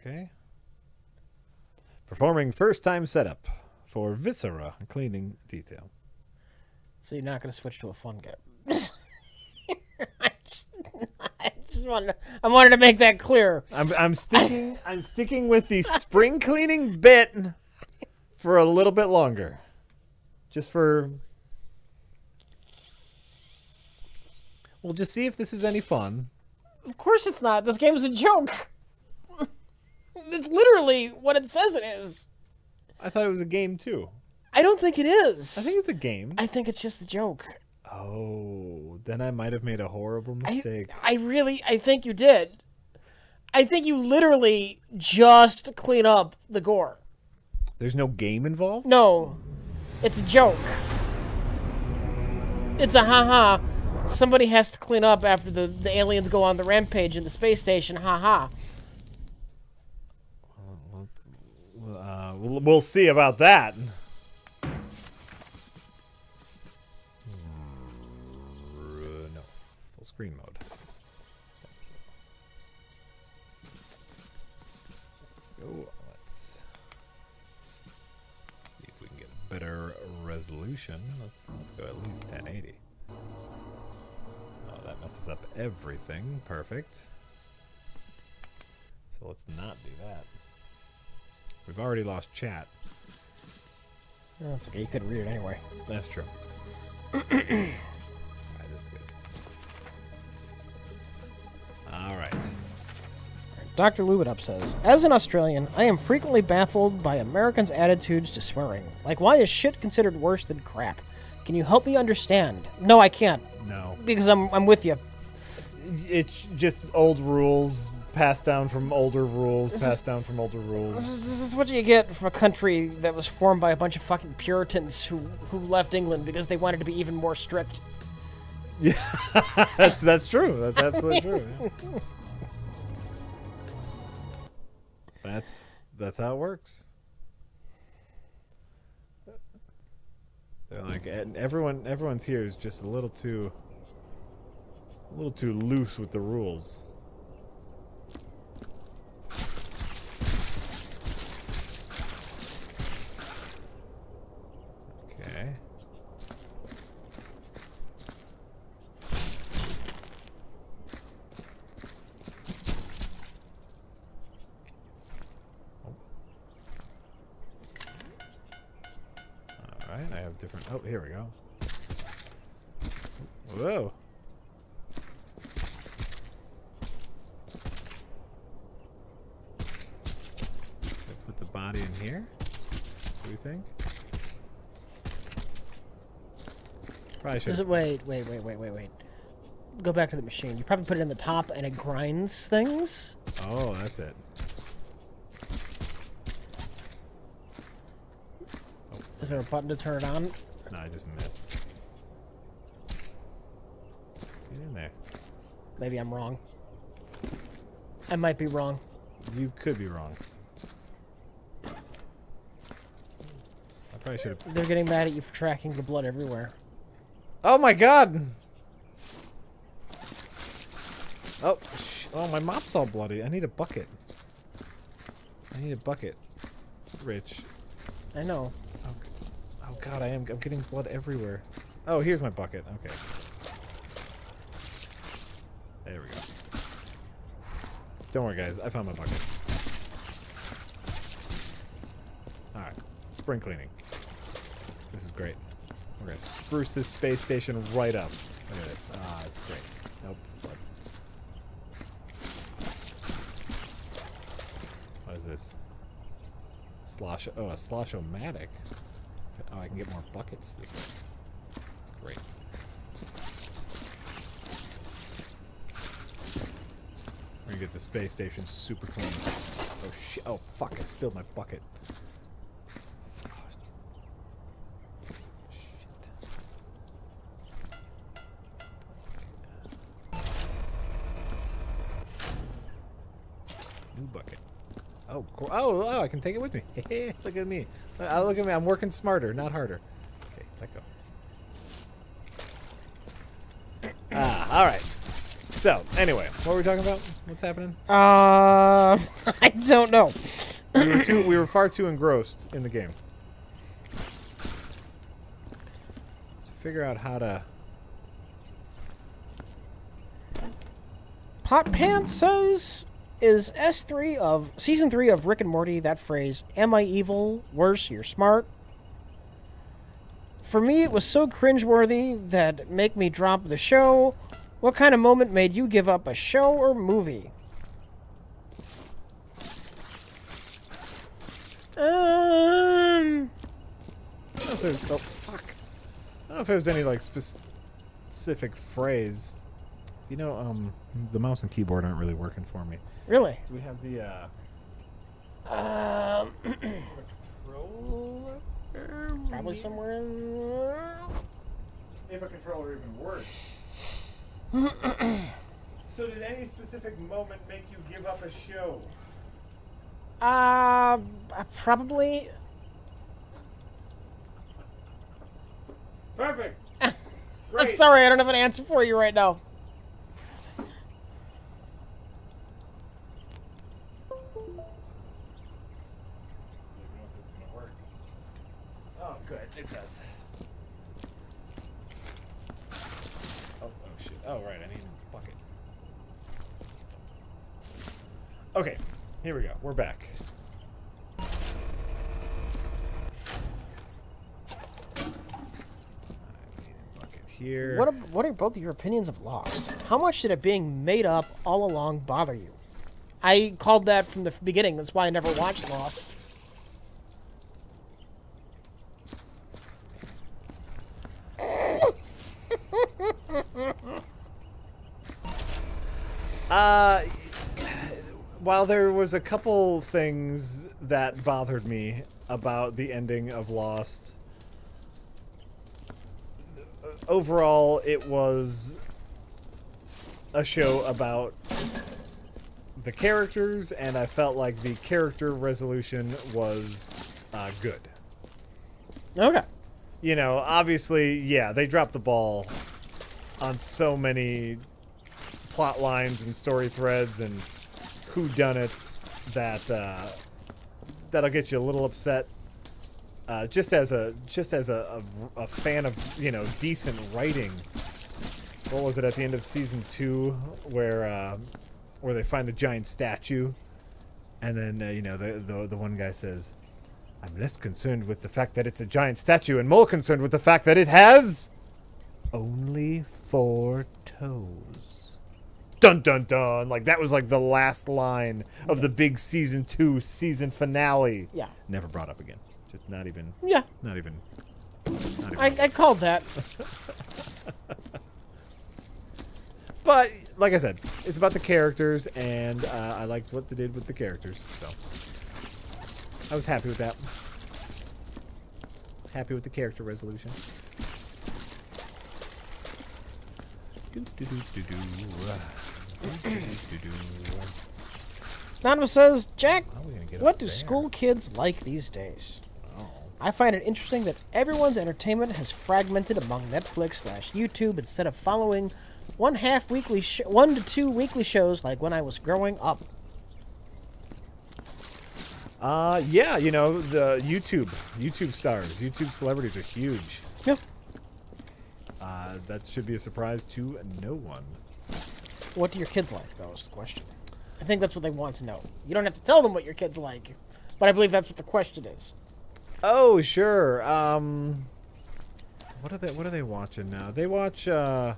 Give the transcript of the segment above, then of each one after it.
Okay. Performing first time setup for Viscera cleaning detail. So you're not going to switch to a fun game. I just, I just wanted to, I wanted to make that clear. I'm I'm sticking I'm sticking with the spring cleaning bit for a little bit longer. Just for We'll just see if this is any fun. Of course it's not. This game's a joke. It's literally what it says it is. I thought it was a game too. I don't think it is. I think it's a game. I think it's just a joke. Oh, then I might have made a horrible mistake. I really, I think you did. I think you literally just clean up the gore. There's no game involved? No, it's a joke. It's a haha. Somebody has to clean up after the, the aliens go on the rampage in the space station. Haha. Uh, we'll, we'll see about that. No. Full screen mode. Let's see if we can get a better resolution. Let's let's go at least 1080. Oh, that messes up everything. Perfect. So let's not do that. We've already lost chat. It's okay. You couldn't read it anyway. That's true. This is good. Alright. Dr. Lubitup says, As an Australian, I am frequently baffled by Americans' attitudes to swearing. Like, why is shit considered worse than crap? Can you help me understand? No, I can't, No. because I'm, I'm with you. It's just old rules, passed down from older rules, This passed down from older This rules. is, this is what you get from a country that was formed by a bunch of fucking Puritans who, who left England because they wanted to be even more strict. that's that's true. That's absolutely true. yeah. That's that's how it works. They're like and everyone everyone's here is just a little too a little too loose with the rules. Okay. Alright, I have different. Oh, here we go. Whoa. Put the body in here? Do we think? Probably should. Does it, wait, wait, wait, wait, wait, wait. Go back to the machine. You probably put it in the top and it grinds things. Oh, that's it. Is there a button to turn it on? No, I just missed. In there. Maybe I'm wrong. I might be wrong. You could be wrong. I probably should have. They're getting mad at you for tracking the blood everywhere. Oh my god! Oh, oh, my mop's all bloody. I need a bucket. I need a bucket. Rich. I know. Oh, oh god, I am. I'm getting blood everywhere. Oh, here's my bucket. Okay. There we go. Don't worry, guys. I found my bucket. Alright. Spring cleaning. This is great. We're gonna spruce this space station right up. Look at this. Ah, it's great. Nope. What is this? Slosh. Oh, a slosh-o-matic. Oh, I can get more buckets this way. Great. We're gonna get the space station super clean. Oh shit! Oh fuck! I spilled my bucket. Oh. New bucket. Oh. Oh, oh, I can take it with me. Hey, look at me. Uh, look at me. I'm working smarter, not harder. Okay, let go. Ah, all right. So, anyway, what were we talking about? What's happening? Uh, I don't know. we were too. We were far too engrossed in the game to figure out how to. Pot Pants says, "Is S three of season three of Rick and Morty that phrase? Am I evil? Worse, you're smart." For me, it was so cringeworthy that make me drop the show. What kind of moment made you give up a show or movie? Um, I don't know if there's. Oh fuck! I don't know if there's any like specific phrase. You know, um, the mouse and keyboard aren't really working for me. really? Do we have the uh, Um, controller? probably somewhere in. If a controller even works. so, did any specific moment make you give up a show? Uh, probably. Perfect. I'm sorry, I don't have an answer for you right now. Oh, good. It does. Oh, oh. Right. I need a bucket. Okay. Here we go. We're back. Here. What are, what are both your opinions of Lost? How much did it being made up all along bother you? I called that from the beginning. That's why I never watched Lost. Uh, while there was a couple things that bothered me about the ending of Lost, overall it was a show about the characters, and I felt like the character resolution was uh, good. Okay. You know, obviously, yeah, they dropped the ball on so many plot lines and story threads and whodunits that uh, that'll get you a little upset. Uh, just as a just as a, a, a fan of you know decent writing. What was it at the end of season two where uh, where they find the giant statue, and then uh, you know the, the the one guy says, "I'm less concerned with the fact that it's a giant statue and more concerned with the fact that it has only four toes." Dun dun dun! Like that was like the last line of the big season two season finale. Yeah. Never brought up again. Just not even. Yeah. Not even. Not even. I, I called that. But like I said, it's about the characters, and uh, I liked what they did with the characters. So I was happy with that. Happy with the character resolution. Do-do-do-do-do. Do-do-do-do-do. Anonymous says, Jack, How are we gonna get what do there? school kids like these days? Oh. I find it interesting that everyone's entertainment has fragmented among Netflix slash YouTube instead of following one half weekly, sh- one to two weekly shows like when I was growing up. Uh, yeah, you know the YouTube, YouTube stars, YouTube celebrities are huge. Yeah. Uh, that should be a surprise to no one. What do your kids like? That was the question. I think that's what they want to know. You don't have to tell them what your kids like, but I believe that's what the question is. Oh, sure. Um, what are they? What are they watching now? They watch. Uh,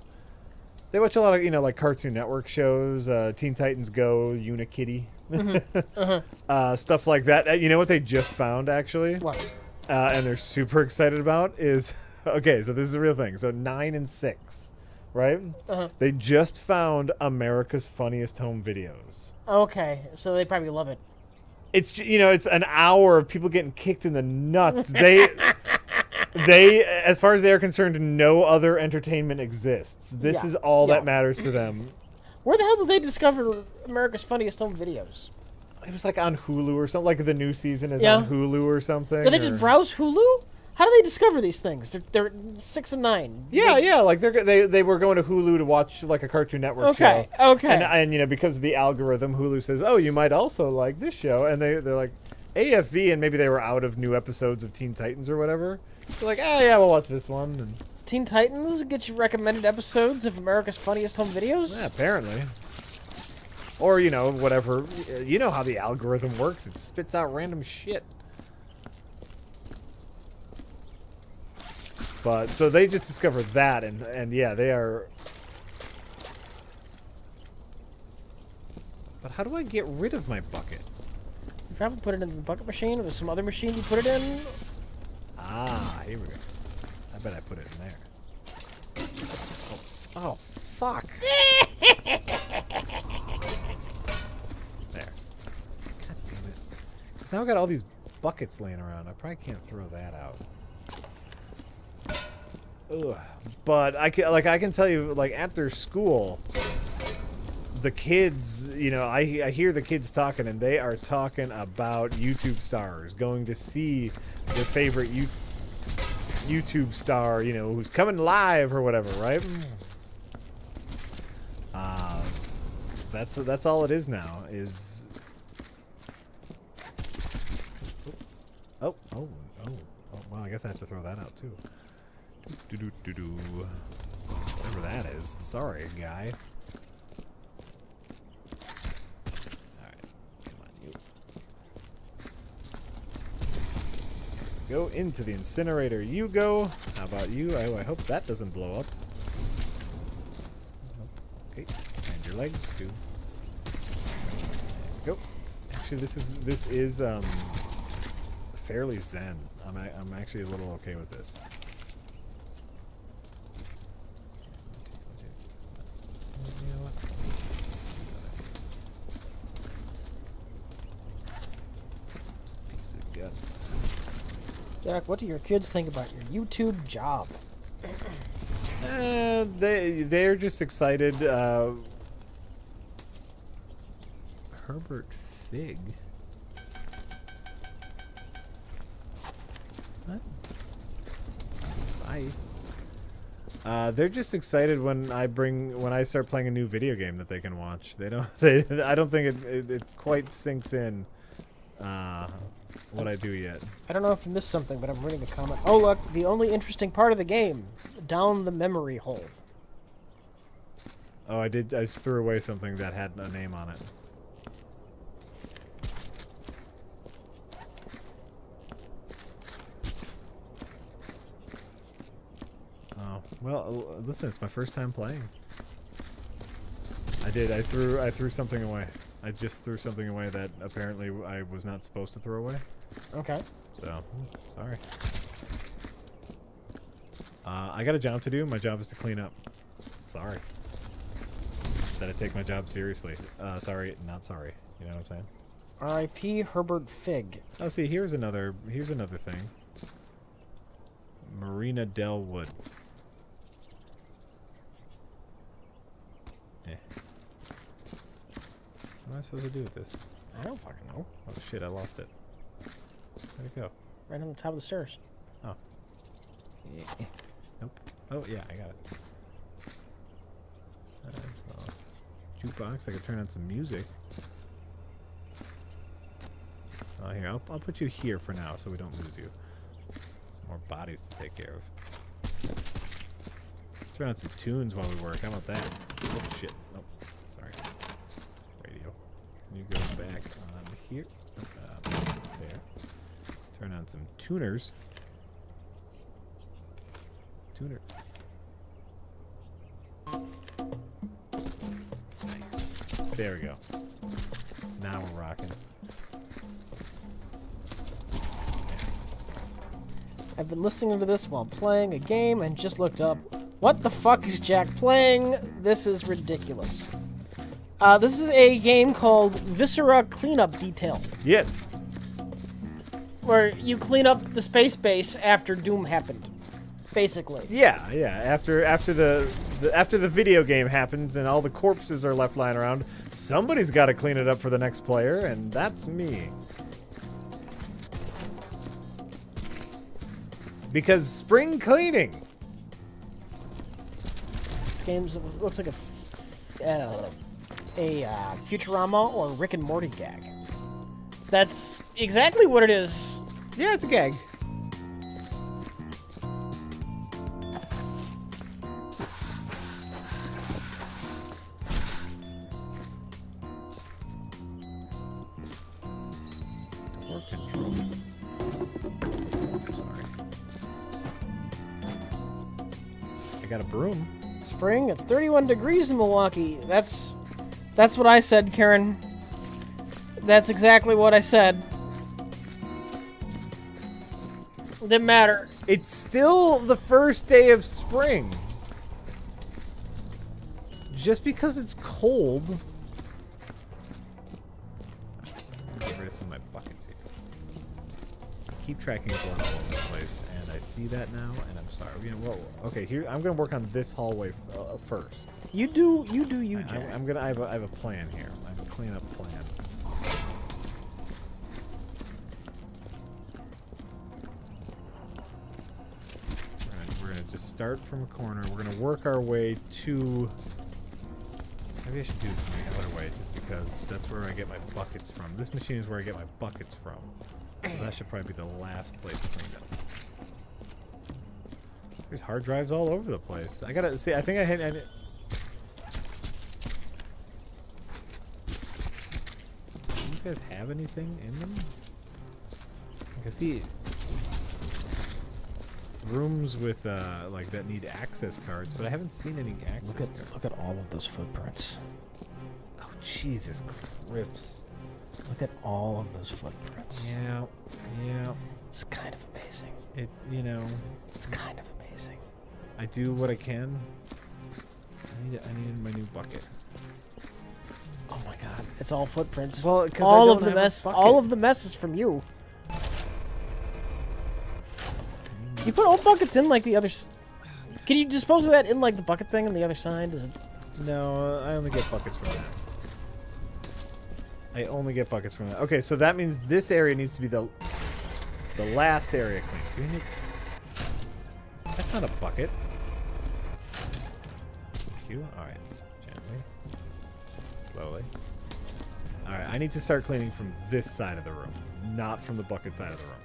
they watch a lot of you know like Cartoon Network shows, uh, Teen Titans Go, Unikitty, uh, stuff like that. Uh, you know what they just found actually, What? uh, and they're super excited about is okay. So this is a real thing. So nine and six, right? Uh-huh. They just found America's Funniest Home Videos. Okay, so they probably love it. it's you know it's an hour of people getting kicked in the nuts they they as far as they are concerned no other entertainment exists this Yeah, is all yeah. that matters to them Where the hell did they discover America's Funniest Home Videos? it was like on hulu or something like the new season is Yeah. on hulu or something Did they just browse Hulu? How do they discover these things? They're, they're six and nine. Yeah, yeah, like they're they, they were going to Hulu to watch like a Cartoon Network Okay, show. okay. And, and you know because of the algorithm, Hulu says, "Oh, you might also like this show," and they they're like AFV, and maybe they were out of new episodes of Teen Titans or whatever. So like, ah, yeah, we'll watch this one. And Does Teen Titans get you recommended episodes of America's Funniest Home Videos? yeah, apparently. Or you know whatever, you know how the algorithm works. It spits out random shit. But so they just discovered that, and and yeah, they are. But how do I get rid of my bucket? You probably put it in the bucket machine or some other machine you put it in. Ah, here we go. I bet I put it in there. Oh, oh fuck. there. God damn it. 'Cause now I've got all these buckets laying around. I probably can't throw that out. But I can, like, I can tell you, like, after school, the kids, you know, I, I hear the kids talking, and they are talking about YouTube stars going to see their favorite you, YouTube star, you know, who's coming live or whatever, right? Um, that's that's all it is now. Is oh oh oh oh well, I guess I have to throw that out too. Do do do do. Whatever that is. Sorry, guy. Alright, come on, you. Go into the incinerator. You go. How about you? I, I hope that doesn't blow up. Okay, and your legs too. Go. Actually, this is this is um fairly zen. I'm I'm actually a little okay with this. You know what? Piece of guts. Jack, what do your kids think about your YouTube job? Uh, they they're just excited. Uh, Herbert Fig. What? Bye. Uh, they're just excited when I bring when I start playing a new video game that they can watch. They don't. They. I don't think it it, it quite sinks in. Uh, what I do yet. I don't know if you missed something, but I'm reading a comment. Oh, look, the only interesting part of the game. Down the memory hole. Oh, I did. I threw away something that had a name on it. Oh well, uh, listen. It's my first time playing. I did. I threw. I threw something away. I just threw something away that apparently I was not supposed to throw away. Okay. So, sorry. Uh, I got a job to do. My job is to clean up. Sorry. That I take my job seriously. Uh, sorry, not sorry. You know what I'm saying? R.I.P. Herbert Fig. Oh, see, here's another. Here's another thing. Marina Del Eh. What am I supposed to do with this? I don't fucking know. Oh shit! I lost it. Where'd it go? Right on the top of the stairs. Oh. Nope. Oh, yeah, I got it. Uh, well, jukebox, I could turn on some music. Oh, here, I'll, I'll put you here for now so we don't lose you. Some more bodies to take care of. Turn on some tunes while we work. How about that? Oh, shit. Oh, Sorry. Radio. Can you go back on here? Um, there. Turn on some tuners. Tuner. Nice. There we go. Now we're rocking. I've been listening to this while playing a game and just looked up. What the fuck is Jack playing? This is ridiculous. Uh, this is a game called Viscera Cleanup Detail, Yes. where you clean up the space base after Doom happened. Basically. Yeah, yeah. After after the, the after the video game happens and all the corpses are left lying around, somebody's got to clean it up for the next player, and that's me. Because spring cleaning. This game looks like a uh, a uh, Futurama or Rick and Morty gag. That's exactly what it is. Yeah, it's a gag. Spring. It's 31 degrees in Milwaukee. That's that's what I said, Karen. That's exactly what I said. Didn't matter. It's still the first day of spring. Just because it's cold. Get rid of some of my buckets here. Keep tracking it going all over the place, I see that now, and I'm sorry. You know, well, okay, here I'm gonna work on this hallway f- uh, first. You do you do you, I, am gonna. I have, a, I have a plan here. I have a cleanup plan. We're gonna, we're gonna just start from a corner. We're gonna work our way to. Maybe I should do it from the other way, just because that's where I get my buckets from. This machine is where I get my buckets from. So that should probably be the last place cleaned up. There's hard drives all over the place. I gotta see. I think I hit. I, these guys have anything in them? I can see rooms with uh like that need access cards, but I haven't seen any access Look at cards. look at all of those footprints. Oh Jesus Crips. Look at all of those footprints. Yeah, yeah. It's kind of amazing. It you know, It's kind of amazing. I do what I can. I need I need my new bucket. Oh my god, it's all footprints. Well, 'cause I all don't of the have mess, all of the mess is from you. You put old buckets in like the others. Can you dispose of that in like the bucket thing on the other side? Does it? No, I only get buckets from that. I only get buckets from that. Okay, so that means this area needs to be the the last area cleaned. Do we need- That's not a bucket. Thank you. All right, gently, slowly. All right, I need to start cleaning from this side of the room, not from the bucket side of the room.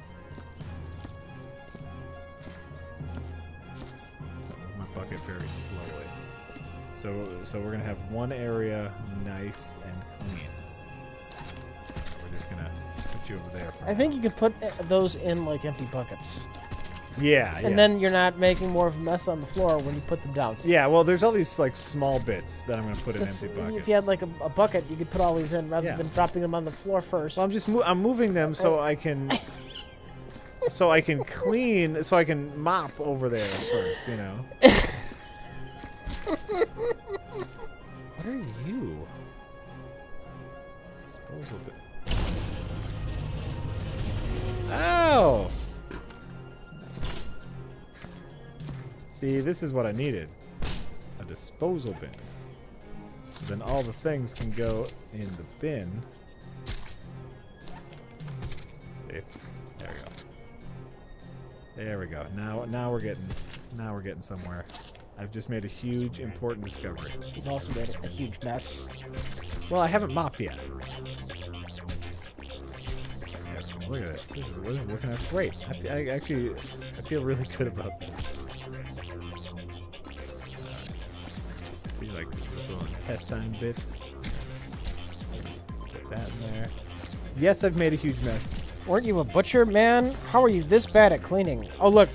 Move my bucket very slowly. So, so we're gonna have one area nice and clean. We're just gonna put you over there. For I think you could put uh, those in like empty buckets, Yeah, and yeah. then you're not making more of a mess on the floor when you put them down. yeah. Well, there's all these like small bits that I'm gonna put in This- empty buckets. if you had like a, a bucket, you could put all these in rather Yeah. than dropping them on the floor first. well, I'm just mo- I'm moving them so I can, so I can clean, so I can mop over there first. You know. what are you? Disposal bit. Ow! See, this is what I needed. A disposal bin. So then all the things can go in the bin. See? There we go. There we go. Now now we're getting now we're getting somewhere. I've just made a huge important discovery. You've also made a huge mess. Well, I haven't mopped yet. Look at this. This is, this is working out great. I, I actually, I feel really good about this. See, like those little intestine bits. Put that in there. Yes, I've made a huge mess. Weren't you a butcher, man? How are you this bad at cleaning? Oh, look.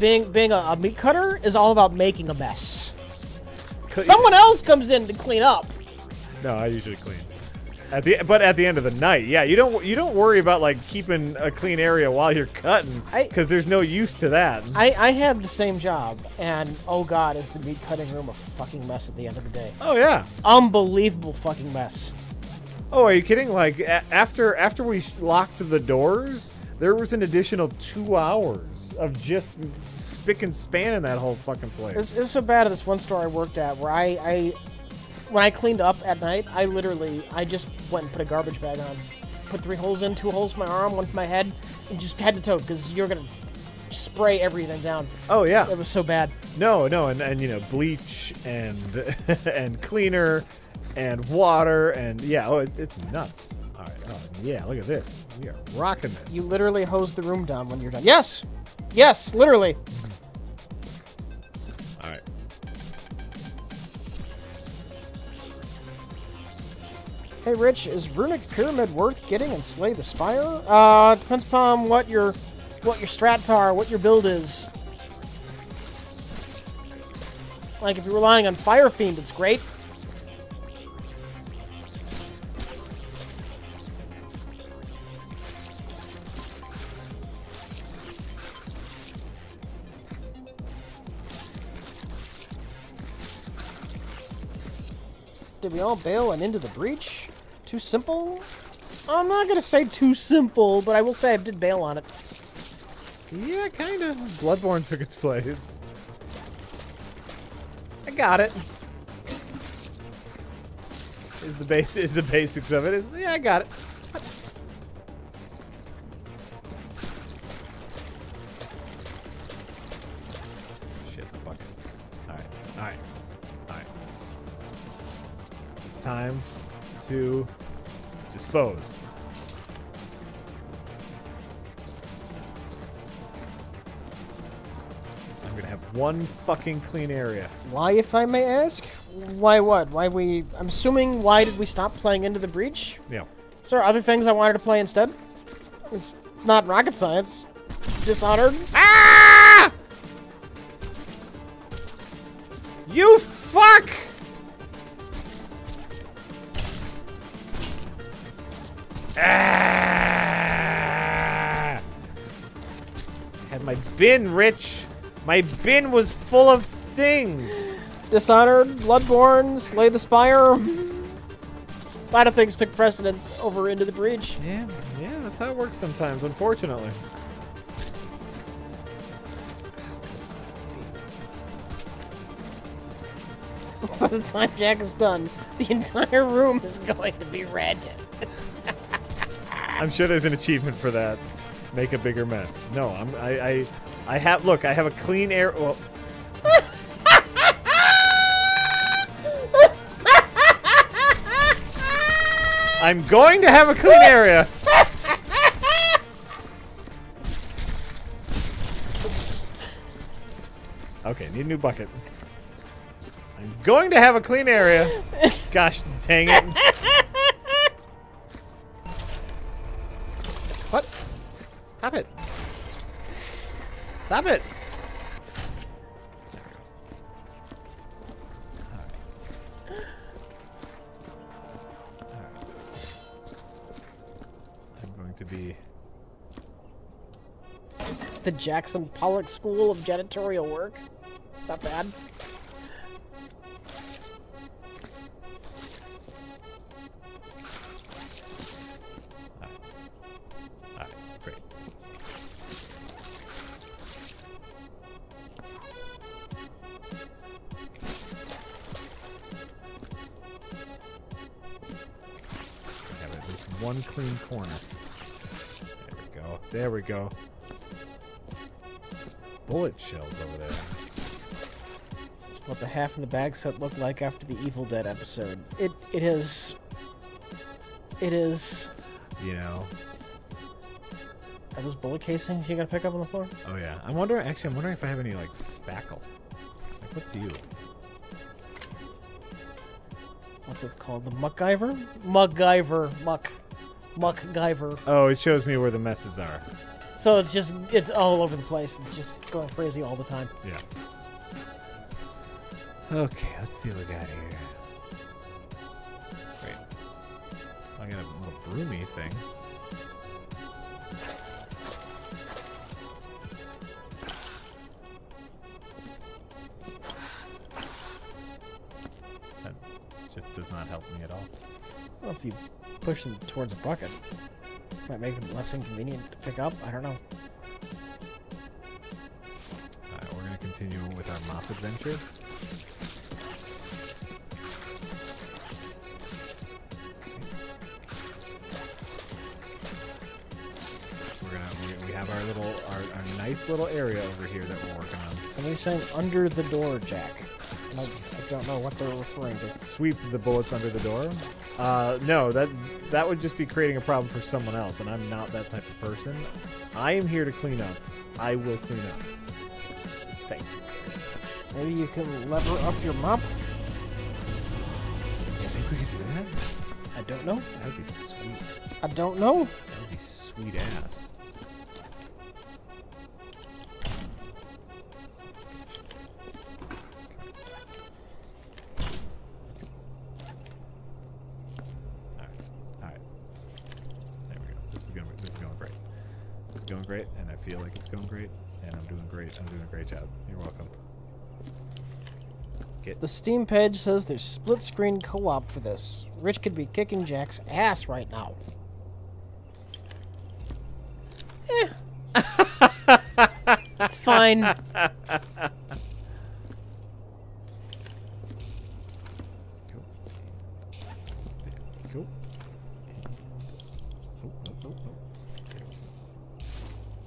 Being being a, a meat cutter is all about making a mess. Someone else comes in to clean up. No, I usually clean. At the but at the end of the night, yeah, you don't you don't worry about like keeping a clean area while you're cutting because there's no use to that. I, I have the same job, and oh god, is the meat cutting room a fucking mess at the end of the day. oh yeah. Unbelievable fucking mess. Oh, are you kidding? Like a- after after we sh- locked the doors, there was an additional two hours of just spick and span in that whole fucking place. It's, it's so bad at this one store I worked at where I, I when I cleaned up at night, I literally I just went and put a garbage bag on, put three holes in, two holes for my arm, one for my head, and just head to toe because you're gonna spray everything down. Oh yeah. It was so bad. No, no, and, and you know, bleach and and cleaner and water and yeah, oh, it, it's nuts. All right, oh yeah, look at this. We are rocking this. You literally hose the room down when you're done. Yes, yes, literally. All right. Hey, Rich, is Runic Pyramid worth getting and Slay the Spire? Uh, depends upon what your what your strats are, what your build is. Like, if you're relying on Fire Fiend, it's great. Did we all bail and into the breach? Too simple? I'm not gonna say too simple, but I will say I did bail on it. Yeah, kind of. Bloodborne took its place. I got it. Is the base is the basics of it? Is yeah, I got it. It's time to dispose. I'm gonna have one fucking clean area. Why, if I may ask? Why what? Why we... I'm assuming why did we stop playing Into the Breach? Yeah. Is there other things I wanted to play instead? It's not rocket science. Dishonored? Ah! You fuck! Ah! Had my bin, Rich. My bin was full of things. Dishonored, Bloodborne, Slay the Spire. A lot of things took precedence over Into the Breach. Yeah, yeah, that's how it works sometimes, unfortunately. By the time Jack is done, the entire room is going to be red. I'm sure there's an achievement for that. Make a bigger mess. No, I'm I I, I have look, I have a clean air well I'm going to have a clean area. Okay, need a new bucket. I'm going to have a clean area. Gosh dang it. Stop it. I'm going to be The Jackson Pollock School of Janitorial Work. Not bad. Corner. There we go. There we go. Bullet shells over there. This is What the half in the bag set looked like after the Evil Dead episode. It it is. It is. You know. Are those bullet casings you gotta pick up on the floor? Oh yeah. I'm wondering. Actually, I'm wondering if I have any like spackle. Like, what's you? What's it called? The Muckiver? MacGyver. Muck. Muckgyver. Oh, it shows me where the messes are. So it's just it's all over the place. It's just going crazy all the time. Yeah. Okay, let's see what we got here. Wait. I got a little broomy thing. That just does not help me at all. Well, if you push them towards a bucket, might make them less inconvenient to pick up. I don't know. Alright, we're gonna continue with our mop adventure. We're gonna we, we have our little, our, our nice little area over here that we're working on. Somebody's saying under the door, Jack. I, I don't know what they're referring to. Sweep the bullets under the door. Uh, no, that that would just be creating a problem for someone else, and I'm not that type of person. I am here to clean up. I will clean up. Thank you. Maybe you can lever up your mop? You think we could do that? I don't know. That would be sweet. I don't know. That would be sweet ass. Feel like it's going great, and I'm doing great. I'm doing a great job. You're welcome. Get The Steam page says there's split screen co op for this. Rich could be kicking Jack's ass right now. Eh. it's fine. Cool. Oh, oh, oh, oh.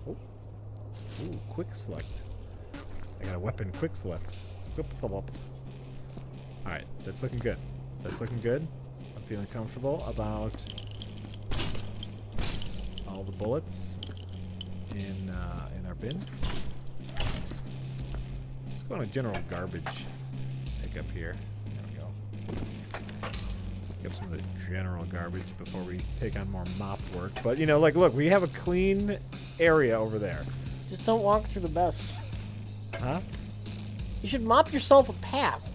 Oh. Ooh, quick select. I got a weapon quick select. Alright, that's looking good. That's looking good. I'm feeling comfortable about all the bullets in uh, in our bin. Just go on a general garbage pickup here. There we go. Pick up some of the general garbage before we take on more mop work. But you know, like, look, we have a clean area over there, Just don't walk through the mess. huh? You should mop yourself a path.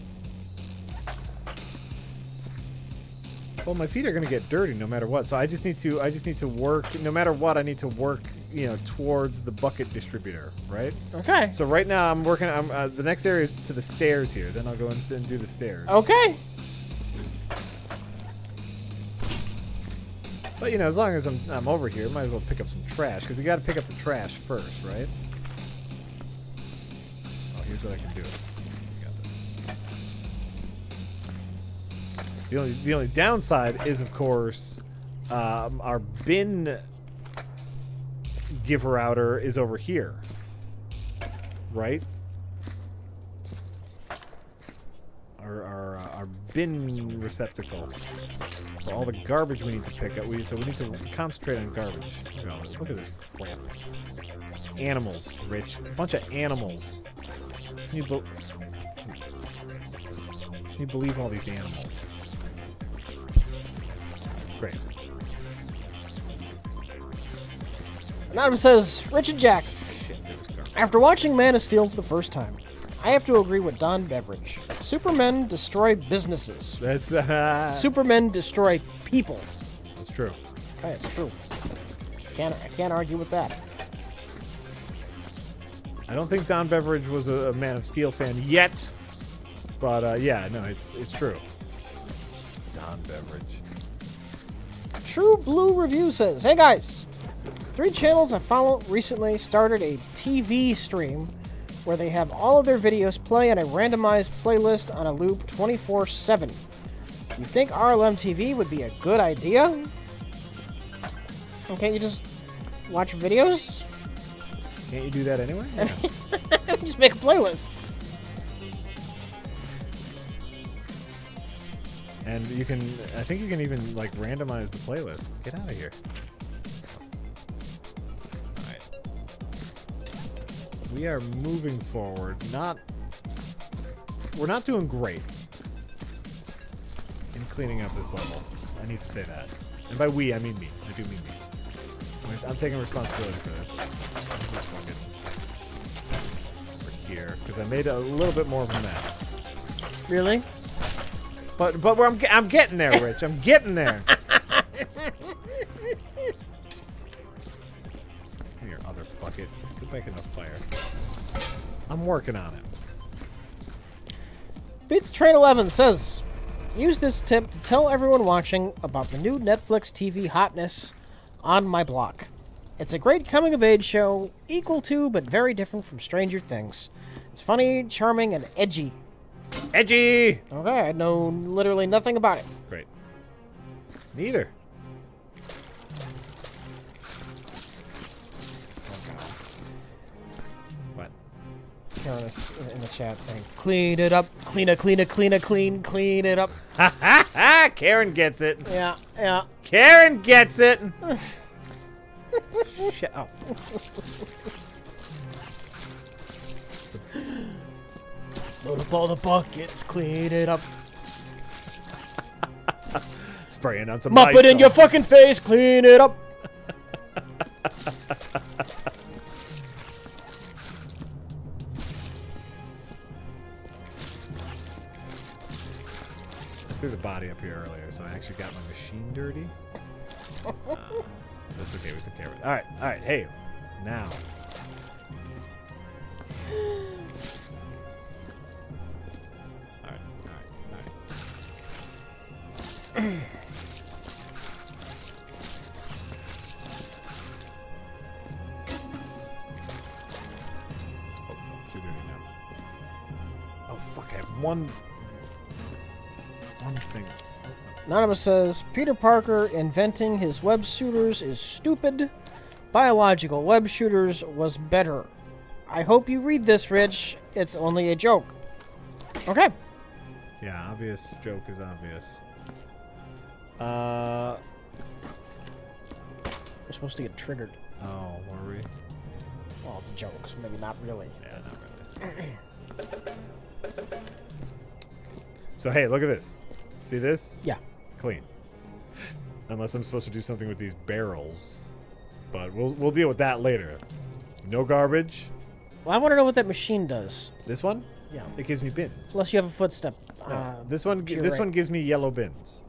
Well, my feet are gonna get dirty no matter what. So I just need to, I just need to work. No matter what, I need to work, you know, towards the bucket distributor, right? Okay. So right now I'm working. I'm uh, the next area is to the stairs here. Then I'll go and do the stairs. Okay. But you know, as long as I'm I'm over here, might as well pick up some trash because you got to pick up the trash first, right? Oh, here's what I can do. Got this. The only the only downside is, of course, um, our bin giver outer is over here, right? Our our, uh, our bin receptacle. So all the garbage we need to pick up. We so we need to concentrate on garbage. Look at, this. Look at this crap. Animals, Rich. A bunch of animals. Can you, be- can you believe all these animals? Great. Anonymous says, Rich and Jack, Shit, there was garbage. after watching Man of Steel the first time, I have to agree with Don Beveridge. Supermen destroy businesses. That's uh, Supermen destroy people. That's true. Okay, it's true. Can't I can't argue with that. I don't think Don Beveridge was a, a Man of Steel fan yet, but uh, yeah, no, it's it's true. Don Beveridge. True Blue Review says, Hey guys! Three channels I follow recently started a TV stream where they have all of their videos play on a randomized playlist on a loop 24 7. You think RLM TV would be a good idea? Can't you just watch videos? Can't you do that anyway? Yeah. just make a playlist. And you can, I think you can even like randomize the playlist. Get out of here. We are moving forward. Not, we're not doing great in cleaning up this level. I need to say that. And by we, I mean me. I do mean me. I'm- taking responsibility for this. We're here because I made a little bit more of a mess. Really? But but where I'm I'm getting there, Rich. I'm getting there. Your other bucket. Back fire. I'm working on it. Beats Train 11 says, use this tip to tell everyone watching about the new Netflix TV hotness on my block. It's a great coming of age show, equal to but very different from Stranger Things. It's funny, charming, and edgy. Edgy. Okay, I know literally nothing about it. Great. Neither. Is in the chat saying, "Clean it up, clean it, clean it, clean it, clean, clean it up." Ha ha ha! Karen gets it. Yeah, yeah. Karen gets it. Shut up. Load up all the buckets, clean it up. Spraying on some Mop it in your fucking face, clean it up. Threw the body up here earlier, so I actually got my machine dirty. Uh, that's okay. We took care of it. All right. All right. Hey, now. All right. All right. All right. Oh. Oh fuck! I have one. One thing. Anonymous says Peter Parker inventing his web shooters is stupid. Biological web shooters was better. I hope you read this, Rich. It's only a joke. Okay. Yeah, obvious joke is obvious. Uh We're supposed to get triggered. oh, were we? Well, it's a joke, so maybe not really. Yeah, not really. so hey, look at this. See this? Yeah. Clean. Unless I'm supposed to do something with these barrels, but we'll we'll deal with that later. No garbage. Well, I want to know what that machine does. This one? Yeah. It gives me bins. Unless you have a footstep. No, Uh, this one gi- to your this right. one gives me yellow bins.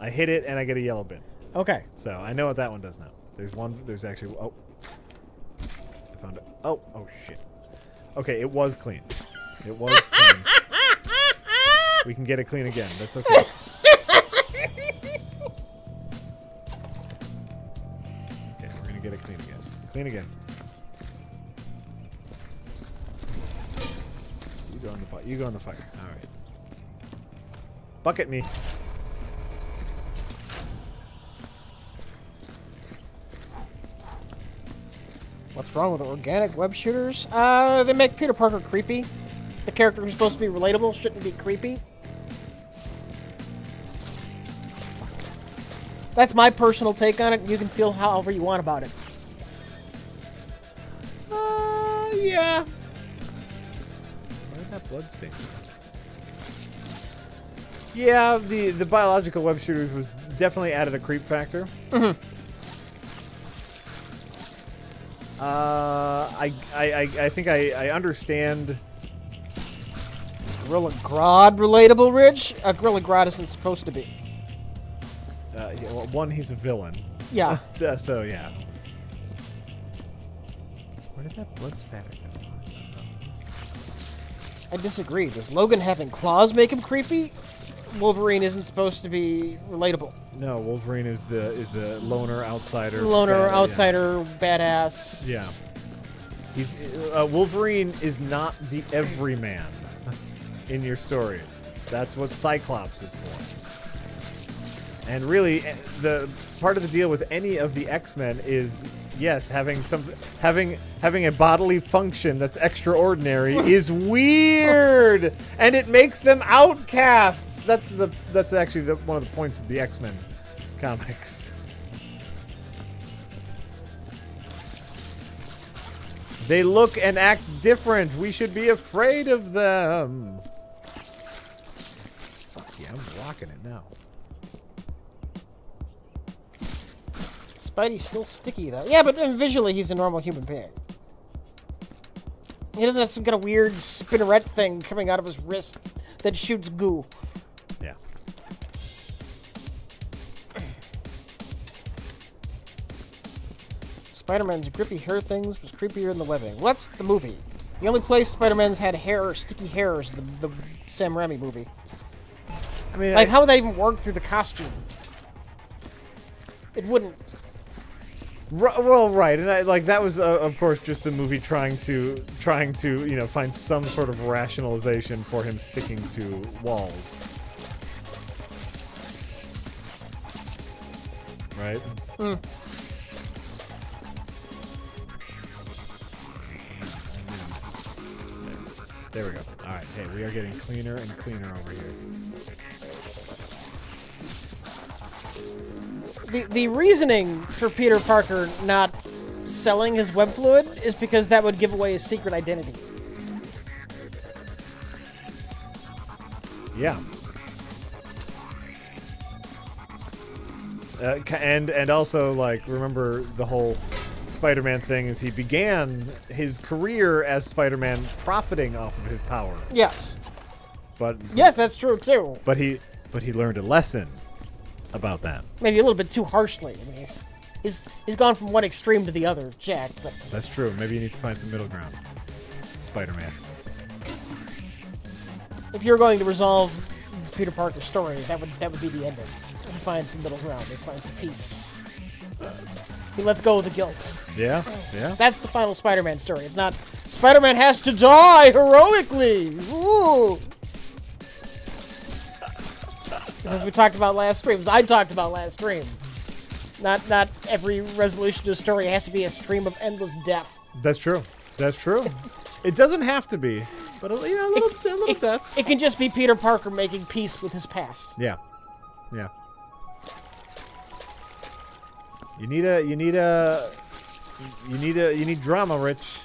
I hit it and I get a yellow bin. Okay. So I know what that one does now. There's one. There's actually. Oh, I found it. Oh, oh shit. Okay, it was clean. It was clean. we can get it clean again. That's okay. Okay, we're gonna get it clean again. Clean again. You go on the bu- You go on the fire. All right. Bucket me. What's wrong with organic web shooters? Uh, they make Peter Parker creepy. The character who's supposed to be relatable shouldn't be creepy. That's my personal take on it. You can feel however you want about it. Uh, yeah. Where did that blood stain? Yeah, the the biological web shooters was definitely added a creep factor. Mm-hmm. Uh, I, I, I, I think I, I understand. Is Gorilla Grodd relatable, Rich? Uh, Gorilla Grodd isn't supposed to be. Uh, well, one, he's a villain. Yeah. so, so, yeah. Where did that blood spatter go? I disagree. Does Logan having claws make him creepy? Wolverine isn't supposed to be relatable. No, Wolverine is the is the loner outsider. Loner, bad- yeah. outsider, badass. Yeah. He's uh, Wolverine is not the everyman in your story. That's what Cyclops is for. And really, eh, the part of the deal with any of the X-Men is yes, having some having having a bodily function that's extraordinary is weird, and it makes them outcasts. That's the that's actually the, one of the points of the X-Men comics. They look and act different. We should be afraid of them. Fuck yeah, I'm rocking it now. Spidey's still sticky though. Yeah, but visually he's a normal human being. He doesn't have some kind of weird spinneret thing coming out of his wrist that shoots goo. Yeah. Spider-Man's grippy hair things was creepier in the webbing. What's the movie? The only place Spider-Man's had hair, sticky hair, is the, the Sam Raimi movie. I mean, Like, I- how would that even work through the costume? It wouldn't. Well, right, and I, like that was, uh, of course, just the movie trying to trying to you know find some sort of rationalization for him sticking to walls. Right. There we go. All right. Hey, we are getting cleaner and cleaner over here. The the reasoning for Peter Parker not selling his web fluid is because that would give away his secret identity. Yeah. Uh, and and also like remember the whole Spider-Man thing is he began his career as Spider-Man profiting off of his power, Yes. but Yes, that's true too. but he but he learned a lesson about that. Maybe a little bit too harshly. I mean, he's he's he's gone from one extreme to the other, Jack. But That's true. Maybe you need to find some middle ground. Spider-Man. if you're going to resolve Peter Parker's story, that would that would be the ending. He finds some middle ground. He finds some peace. He lets go of the guilt. Yeah, yeah. That's the final Spider-Man story. It's not Spider-Man has to die heroically. Ooh. As we talked about last stream, as I talked about last stream. Not not every resolution to a story has to be a stream of endless death. That's true. That's true. it doesn't have to be, but a, you know, a little, a little It, death. it can just be Peter Parker making peace with his past. Yeah, yeah. You need a, you need a, you need a, you need drama, Rich.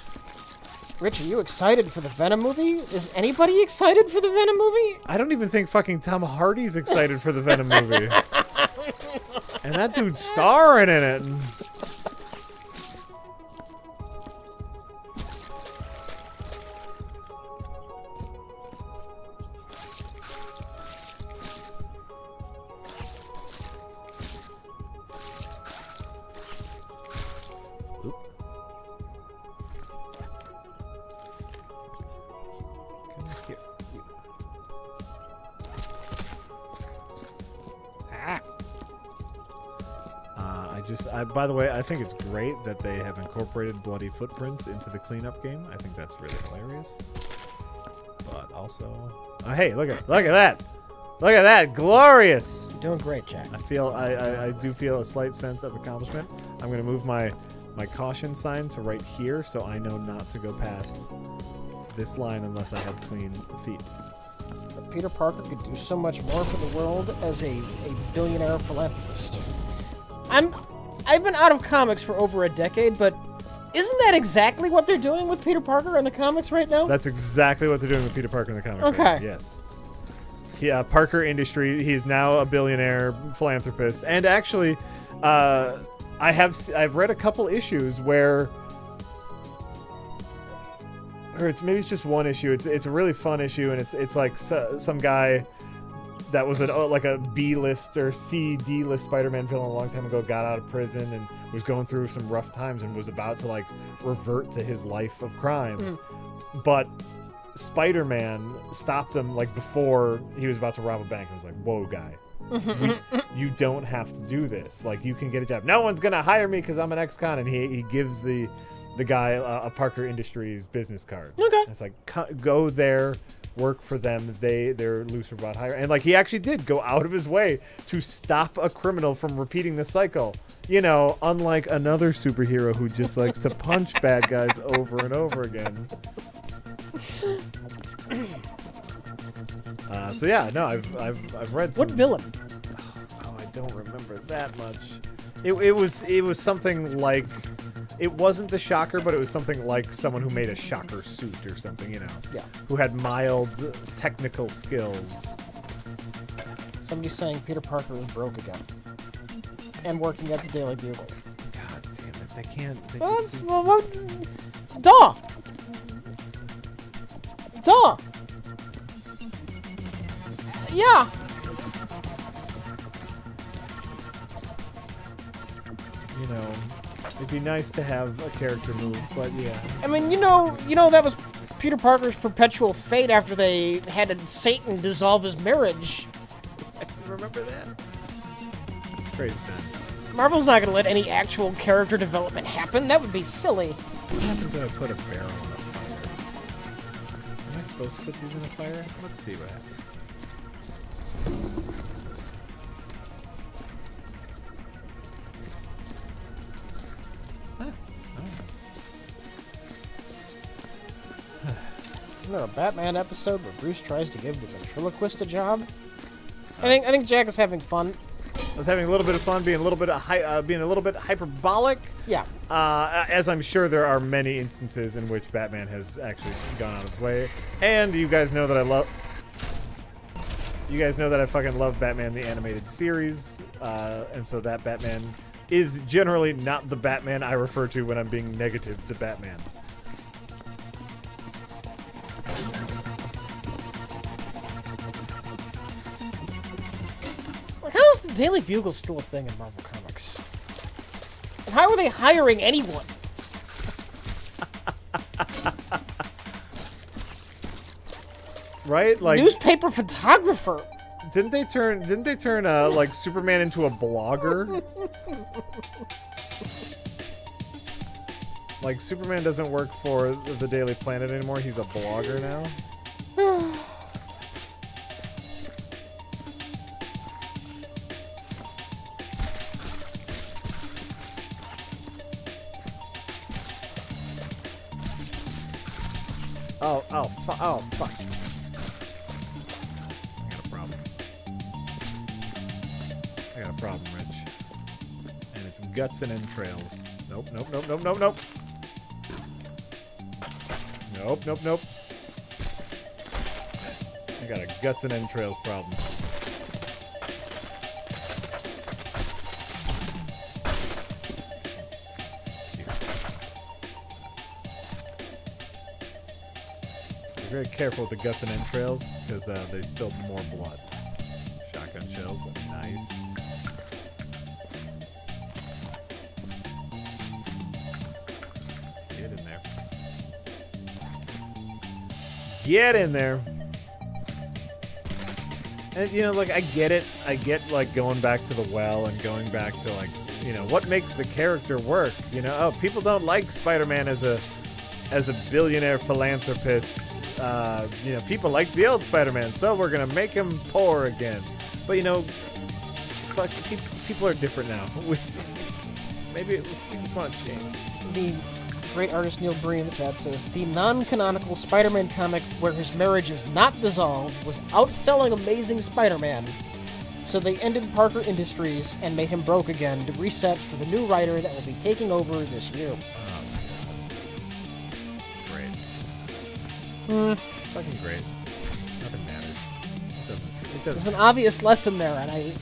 Rich, are you excited for the Venom movie? Is anybody excited for the Venom movie? I don't even think fucking Tom Hardy's excited for the Venom movie. and that dude's starring in it. Just, I, by the way, I think it's great that they have incorporated bloody footprints into the cleanup game. I think that's really hilarious. But also, oh, hey, look at, look at that, look at that, glorious! Doing great, Jack. I feel, I, I, I do feel a slight sense of accomplishment. I'm gonna move my, my caution sign to right here, so I know not to go past this line unless I have clean feet. Peter Parker could do so much more for the world as a, a billionaire philanthropist. I'm I've been out of comics for over a decade, but isn't that exactly what they're doing with Peter Parker in the comics right now? That's exactly what they're doing with Peter Parker in the comics. Okay. right? Yes. Yeah, Parker Industry. He's now a billionaire philanthropist, and actually, uh, I have I've read a couple issues where, or it's maybe it's just one issue. It's it's a really fun issue, and it's it's like so, some guy that was an oh, like a B list or C D list Spider-Man villain a long time ago got out of prison and was going through some rough times and was about to like revert to his life of crime, but Spider-Man stopped him like before he was about to rob a bank and was like, "Whoa, guy." we, you don't have to do this. Like you can get a job. No one's gonna hire me because I'm an ex-con, and he, he gives the the guy uh, a Parker Industries business card. Okay. It's like go there, work for them. They they're loose about hire, and like he actually did go out of his way to stop a criminal from repeating the cycle. You know, unlike another superhero who just likes to punch bad guys over and over again. Uh, so yeah, no, I've I've I've read some. what villain? Oh, I don't remember that much. It, it was it was something like it wasn't the shocker, but it was something like someone who made a shocker suit or something, you know. Yeah. Who had mild technical skills. Somebody's saying Peter Parker is broke again. And working at the Daily Bugle. God damn it! They can't. They, Well, that's well, well, duh. Duh. Yeah. you know, it'd be nice to have a character move, but yeah. I mean, you know, you know that was Peter Parker's perpetual fate after they had Satan dissolve his marriage. Remember that? Crazy times. Marvel's not going to let any actual character development happen. That would be silly. What happens if I put a barrel in a fire? Am I supposed to put these in a fire? Let's see what happens. Isn't there a Batman episode where Bruce tries to give the ventriloquist a job? I think I think Jack is having fun. I was having a little bit of fun, being a little bit of hy- uh, being a little bit hyperbolic. Yeah. Uh, as I'm sure there are many instances in which Batman has actually gone out of his way, and you guys know that I love. You guys know that I fucking love Batman the animated series, uh, and so that Batman is generally not the Batman I refer to when I'm being negative to Batman. Daily Bugle still a thing in Marvel Comics? And how are they hiring anyone? Right? Like, Newspaper photographer. didn't they turn? Didn't they turn uh, like Superman into a blogger? like Superman doesn't work for the Daily Planet anymore. He's a blogger now. Oh, oh, fu- oh, fuck. I got a problem. I got a problem, Rich. And it's guts and entrails. Nope, nope, nope, nope, nope, nope. Nope, nope, nope. I got a guts and entrails problem. Very careful with the guts and entrails because uh, they spill more blood. Shotgun shells, nice. Get in there. Get in there. And you know, like I get it. I get like going back to the well and going back to like, you know, what makes the character work. You know, oh, people don't like Spider-Man as a as a billionaire philanthropist. Uh, you know, people liked the old Spider-Man, so we're gonna make him poor again. But you know, fuck, people are different now. Maybe we just want to change. The great artist Neil Breen in the chat says the non-canonical Spider-Man comic where his marriage is not dissolved was outselling Amazing Spider-Man. So they ended Parker Industries and made him broke again to reset for the new writer that will be taking over this year. Hmm. Fucking great. Nothing matters. It doesn't. It There's doesn't. an obvious lesson there, and I,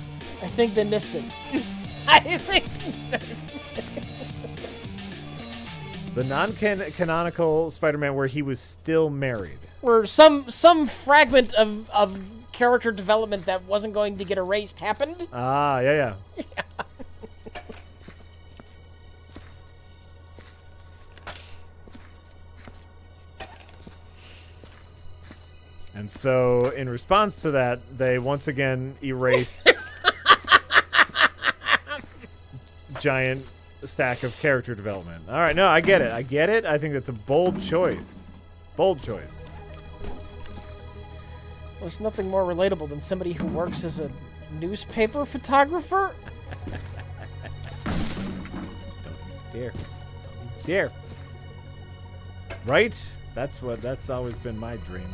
I think they missed it. I think. The non-canonical Spider-Man where he was still married. where some some fragment of of character development that wasn't going to get erased happened. Ah, yeah, yeah. And so, in response to that, they once again erased giant stack of character development. All right, no, I get it. I get it. I think that's a bold choice. Bold choice. There's nothing more relatable than somebody who works as a newspaper photographer. Don't you dare. Don't you dare. Right? That's what that's always been my dream.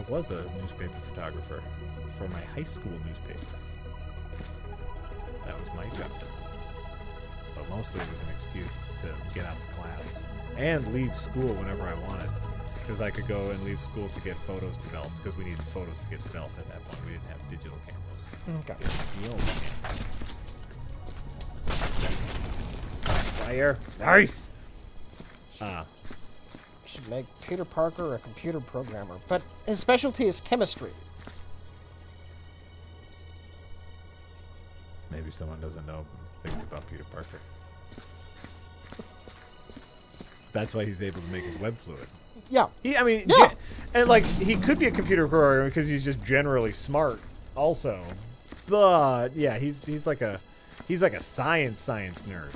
I was a newspaper photographer for my high school newspaper. That was my job. But mostly it was an excuse to get out of class and leave school whenever I wanted. Because I could go and leave school to get photos developed, because we needed photos to get developed at that point. We didn't have digital cameras. Okay. The old cameras. Fire. Nice. Ah, Should make Peter Parker a computer programmer, but his specialty is chemistry. maybe someone doesn't know things about Peter Parker. That's why he's able to make his web fluid. Yeah. He, I mean, Yeah. gen- and like he could be a computer programmer because he's just generally smart, also. But yeah, he's he's like a he's like a science science nerd,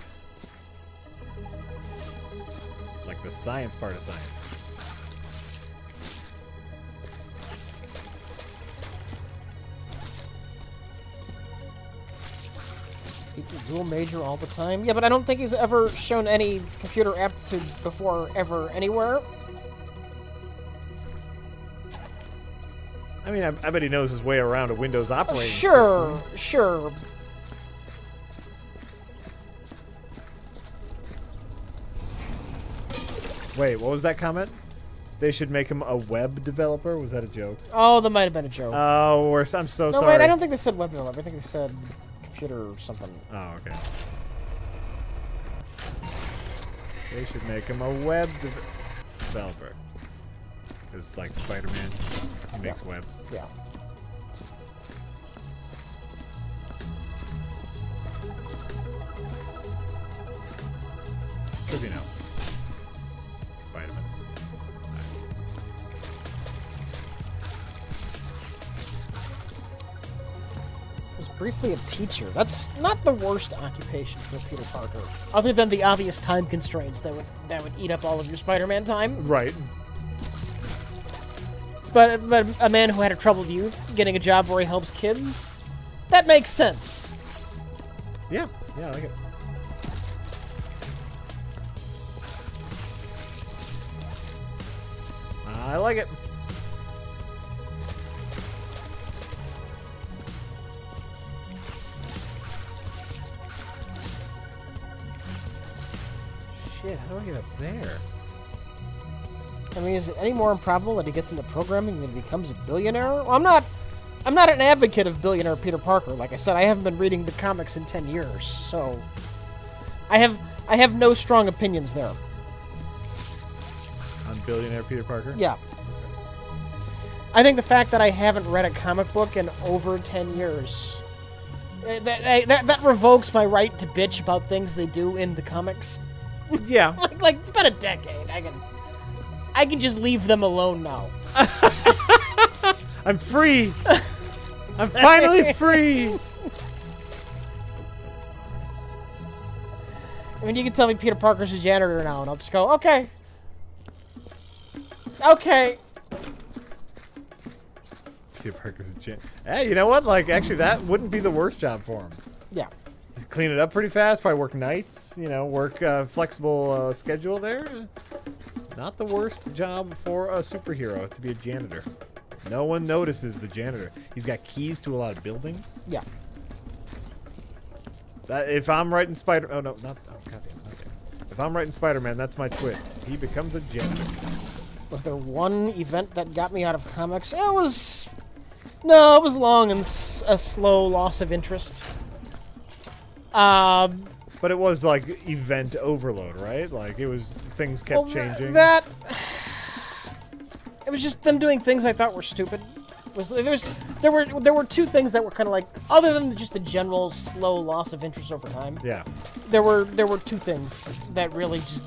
the science part of science. dual major all the time? Yeah, but I don't think he's ever shown any computer aptitude before, ever, anywhere. I mean, I, I bet he knows his way around a Windows oh, operating sure, system. Sure, sure, Wait, what was that comment? They should make him a web developer? Was that a joke? Oh, that might have been a joke. Oh. I'm so no, sorry. wait, I don't think they said web developer. I think they said computer or something. Oh, okay. They should make him a web de developer. Because, like Spider-Man, he makes webs. Yeah. Could be no. Briefly a teacher. That's not the worst occupation for Peter Parker, other than the obvious time constraints that would that would eat up all of your Spider-Man time. Right. But but a man who had a troubled youth getting a job where he helps kids, that makes sense. Yeah. Yeah, I like it. I like it. I get up there? I mean, is it any more improbable that he gets into programming and becomes a billionaire? Well, I'm not. I'm not an advocate of billionaire Peter Parker. Like I said, I haven't been reading the comics in ten years, so I have I have no strong opinions there. On billionaire Peter Parker? Yeah. I think the fact that I haven't read a comic book in over 10 years eh, that, eh, that, that revokes my right to bitch about things they do in the comics. Yeah. Like, like it's been a decade. I can I can just leave them alone now. I'm free. I'm finally free. I mean, you can tell me Peter Parker's a janitor now, and I'll just go, okay. Okay. Peter Parker's a gen. Hey, you know what? Like, actually, that wouldn't be the worst job for him. Yeah. Clean it up pretty fast. Probably work nights. You know, work uh, flexible uh, schedule there. Not the worst job for a superhero to be a janitor. No one notices the janitor. He's got keys to a lot of buildings. Yeah. That, if I'm writing Spider, oh no, not oh goddamn, okay. If I'm writing Spider-Man, that's my twist. He becomes a janitor. Was there one event that got me out of comics? It was. No, it was long and s- a slow loss of interest. Um, But it was like event overload, right? Like it was things kept well, changing. that. It was just them doing things I thought were stupid. Was there's there were there were two things that were kind of like other than just the general slow loss of interest over time. yeah. There were there were two things that really just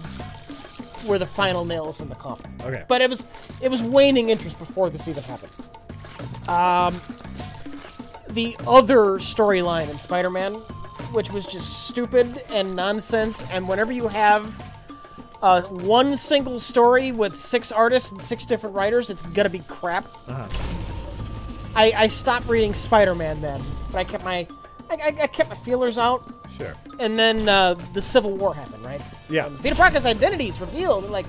were the final nails in the coffin. Okay. But it was it was waning interest before this even happened. Um, the other storyline in Spider-Man, which was just stupid and nonsense, and whenever you have uh, one single story with six artists and six different writers, it's gonna be crap. Uh-huh. I, I stopped reading Spider-Man then, but I kept my I, I, I kept my feelers out, Sure. and then uh, the Civil War happened, right? Yeah. And Peter Parker's identity is revealed, like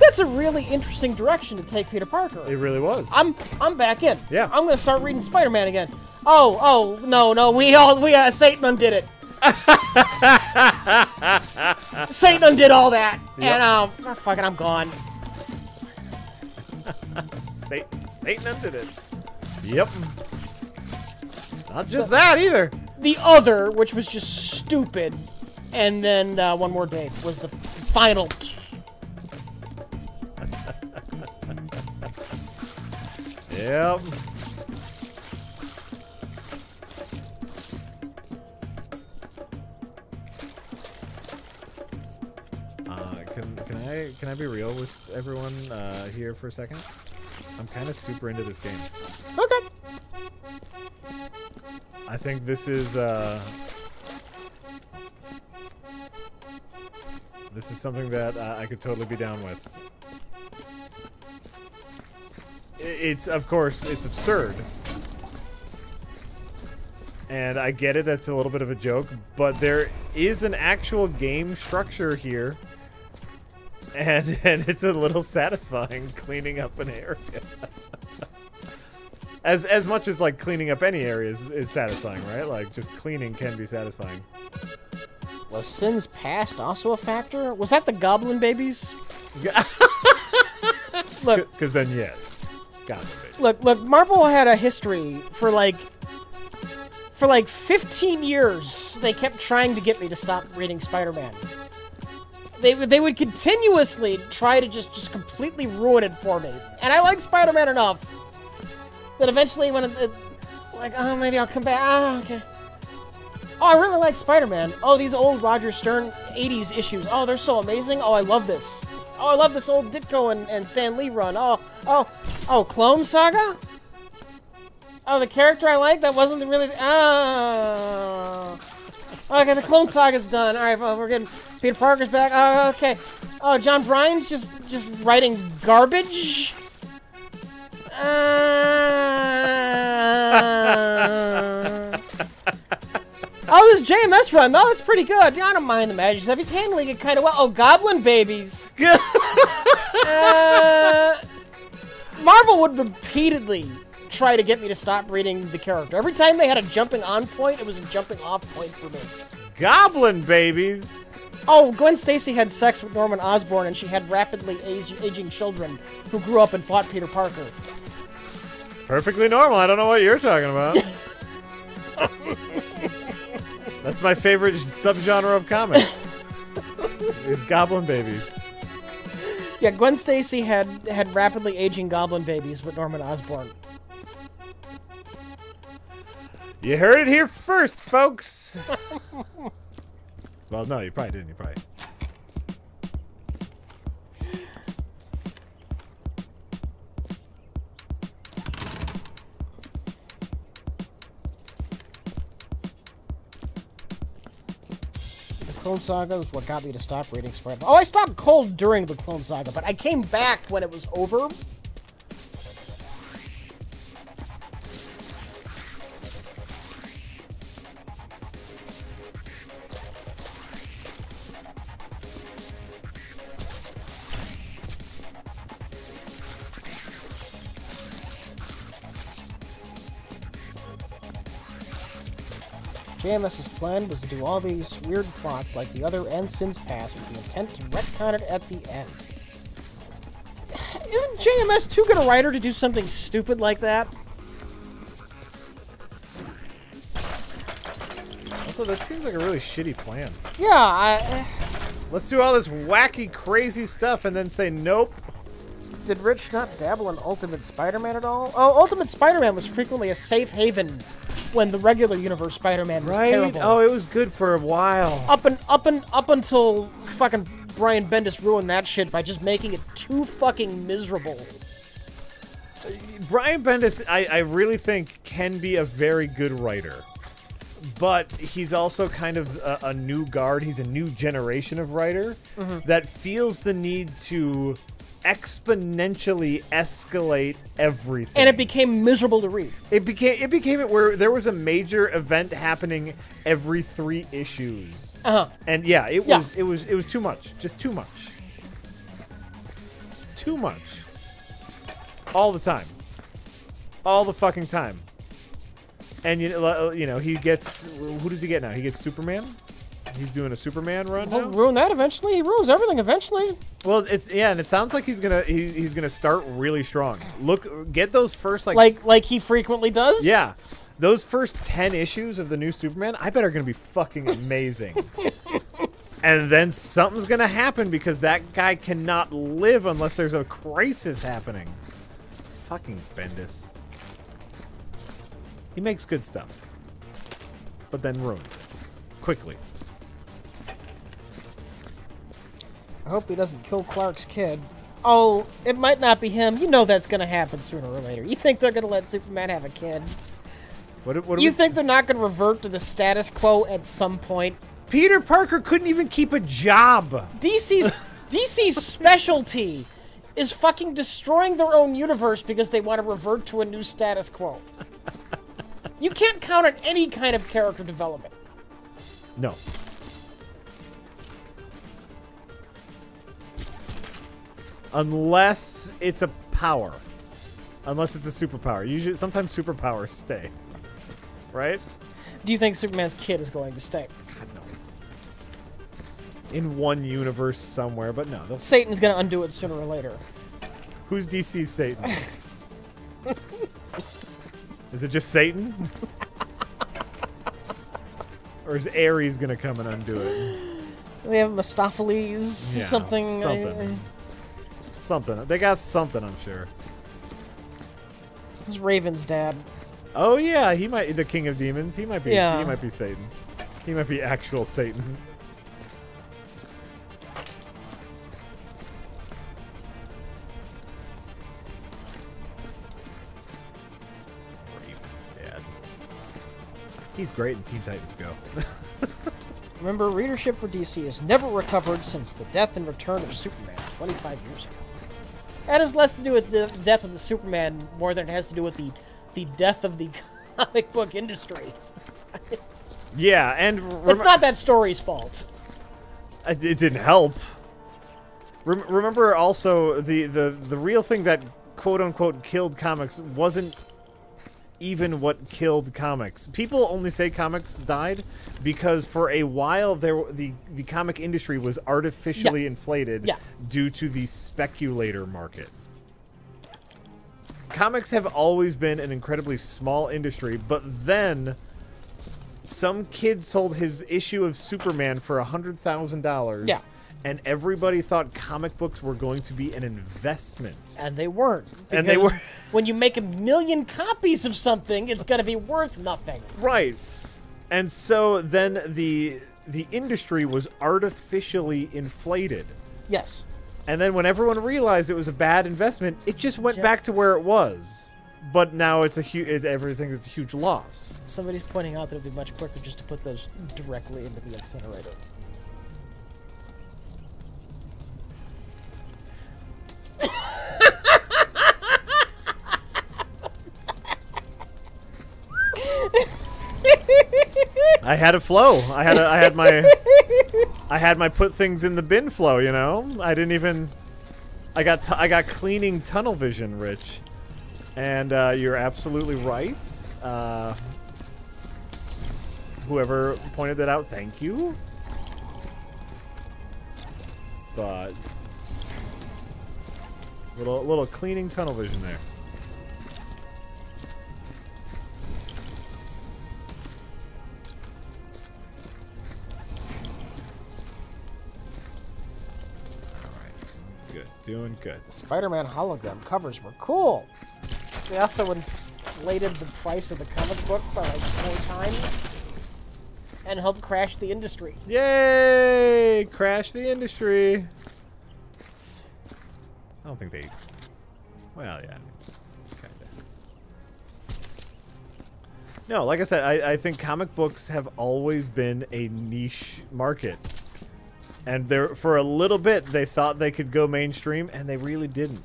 that's a really interesting direction to take Peter Parker. It really was. I'm I'm back in. Yeah. I'm gonna start reading Spider-Man again. Oh oh no no we all we uh Satan undid it. Satan undid all that, Yep. and um oh, fuck it I'm gone. Satan, Satan undid it. Yep. Not just that either. The other, which was just stupid, and then uh, one more day was the final. Yep. Uh, can can I can I be real with everyone uh, here for a second? I'm kind of super into this game. Okay. I think this is uh, this is something that uh, I could totally be down with. It's of course it's absurd, and I get it. That's a little bit of a joke, but there is an actual game structure here, and and it's a little satisfying cleaning up an area. As as much as like cleaning up any area is, is satisfying, right? Like just cleaning can be satisfying. Was Sin's past also a factor? Was that the Goblin babies? Look, Because then yes, look, look. Marvel had a history for like, for like 15 years. They kept trying to get me to stop reading Spider-Man. They they would continuously try to just just completely ruin it for me, and I like Spider-Man enough that eventually when it, it like oh maybe I'll come back. Ah, okay. Oh, I really like Spider-Man. Oh, these old Roger Stern 80s issues. Oh, they're so amazing. Oh, I love this. Oh, I love this old Ditko and, and Stan Lee run. Oh, oh, oh, Clone Saga? Oh, the character I like that wasn't really. Oh. Okay, the Clone Saga's done. All right, well, we're getting Peter Parker's back. Oh, okay. Oh, John Byrne's just just writing garbage. Uh... oh, this JMS run. Oh, that's pretty good. I don't mind the magic stuff. He's handling it kind of well. Oh, Goblin babies. Uh, Marvel would repeatedly try to get me to stop reading the character. Every time they had a jumping on point, it was a jumping off point for me. Goblin babies. Oh, Gwen Stacy had sex with Norman Osborn, and she had rapidly aging children who grew up and fought Peter Parker. Perfectly normal. I don't know what you're talking about. That's my favorite subgenre of comics. is goblin babies. Yeah, Gwen Stacy had had rapidly aging goblin babies with Norman Osborn. You heard it here first, folks. well, no, you probably didn't. You probably. Clone Saga was what got me to stop reading Spider. Oh, I stopped cold during the Clone Saga, but I came back when it was over. JMS's plan was to do all these weird plots like the other and Sin's Past with the intent to retcon it at the end. Isn't JMS too good a writer to do something stupid like that? Also, that seems like a really shitty plan. Yeah, I, Let's do all this wacky, crazy stuff and then say nope. Did Rich not dabble in Ultimate Spider-Man at all? Oh, Ultimate Spider-Man was frequently a safe haven when the regular universe Spider-Man was terrible. Oh, it was good for a while. up and up and up until fucking Brian Bendis ruined that shit by just making it too fucking miserable. Brian Bendis, I, I really think, can be a very good writer. But he's also kind of a, a new guard. He's a new generation of writer mm-hmm. that feels the need to exponentially escalate everything. And it became miserable to read. it became it became it where there was a major event happening every three issues. Uh-huh. And yeah, it Yeah. was it was it was too much. Just too much. Too much. All the time. All the fucking time. And you know, you know, he gets who does he get now? He gets Superman. He's doing a Superman run He'll now. ruin that eventually. He ruins everything eventually. Well, it's yeah, and it sounds like he's gonna he, he's gonna start really strong. Look, get those first like Like like he frequently does. yeah, those first ten issues of the new Superman, I bet are gonna be fucking amazing. and then something's gonna happen because that guy cannot live unless there's a crisis happening. Fucking Bendis. He makes good stuff, but then ruins it quickly. I hope he doesn't kill Clark's kid. Oh, it might not be him. You know that's gonna happen sooner or later. You think they're gonna let Superman have a kid? What? What? You we- think they're not gonna revert to the status quo at some point? Peter Parker couldn't even keep a job. DC's DC's specialty is fucking destroying their own universe because they want to revert to a new status quo. You can't count on any kind of character development. No. Unless it's a power. unless it's a superpower. Usually, sometimes superpowers stay. Right? Do you think Superman's kid is going to stay? God no. In one universe somewhere, but no. Satan's going to undo it sooner or later. Who's DC's Satan? is it just Satan? or is Ares gonna come and undo it? They have Mephistopheles, Yeah, something. something. Something. They got something, I'm sure. It's Raven's dad. Oh yeah, he might be the king of demons. He might be Yeah. he might be Satan. He might be actual Satan. Raven's dad. He's great in Teen Titans Go. Remember, readership for DC has never recovered since the death and return of Superman 25 years ago. That has less to do with the death of the Superman more than it has to do with the, the death of the comic book industry. yeah, and It's not that story's fault. It it didn't help. Rem- remember also the, the the real thing that quote unquote killed comics wasn't even what killed comics. People only say comics died because for a while there the the comic industry was artificially inflated Yeah. due to the speculator market. Comics have always been an incredibly small industry, but then some kid sold his issue of Superman for a hundred thousand dollars. And everybody thought comic books were going to be an investment. And they weren't. And they were- when you make a million copies of something, it's going to be worth nothing. Right. And so then the the industry was artificially inflated. Yes. And then when everyone realized it was a bad investment, it just went Yeah. back to where it was. But now it's a huge everything is a huge loss. Somebody's pointing out that it'd be much quicker just to put those directly into the incinerator. I had a flow. I had a, I had my I had my put things in the bin flow, you know? I didn't even I got t- I got cleaning tunnel vision, Rich. And uh, you're absolutely right. Uh, whoever pointed that out, thank you. But little little cleaning tunnel vision there. All right, good, doing good. Spider-Man hologram covers were cool. They also inflated the price of the comic book by like four times and helped crash the industry. Yay! Crash the industry. I don't think they. Well, yeah. No, like I said, I, I think comic books have always been a niche market. And there, for a little bit, they thought they could go mainstream, and they really didn't.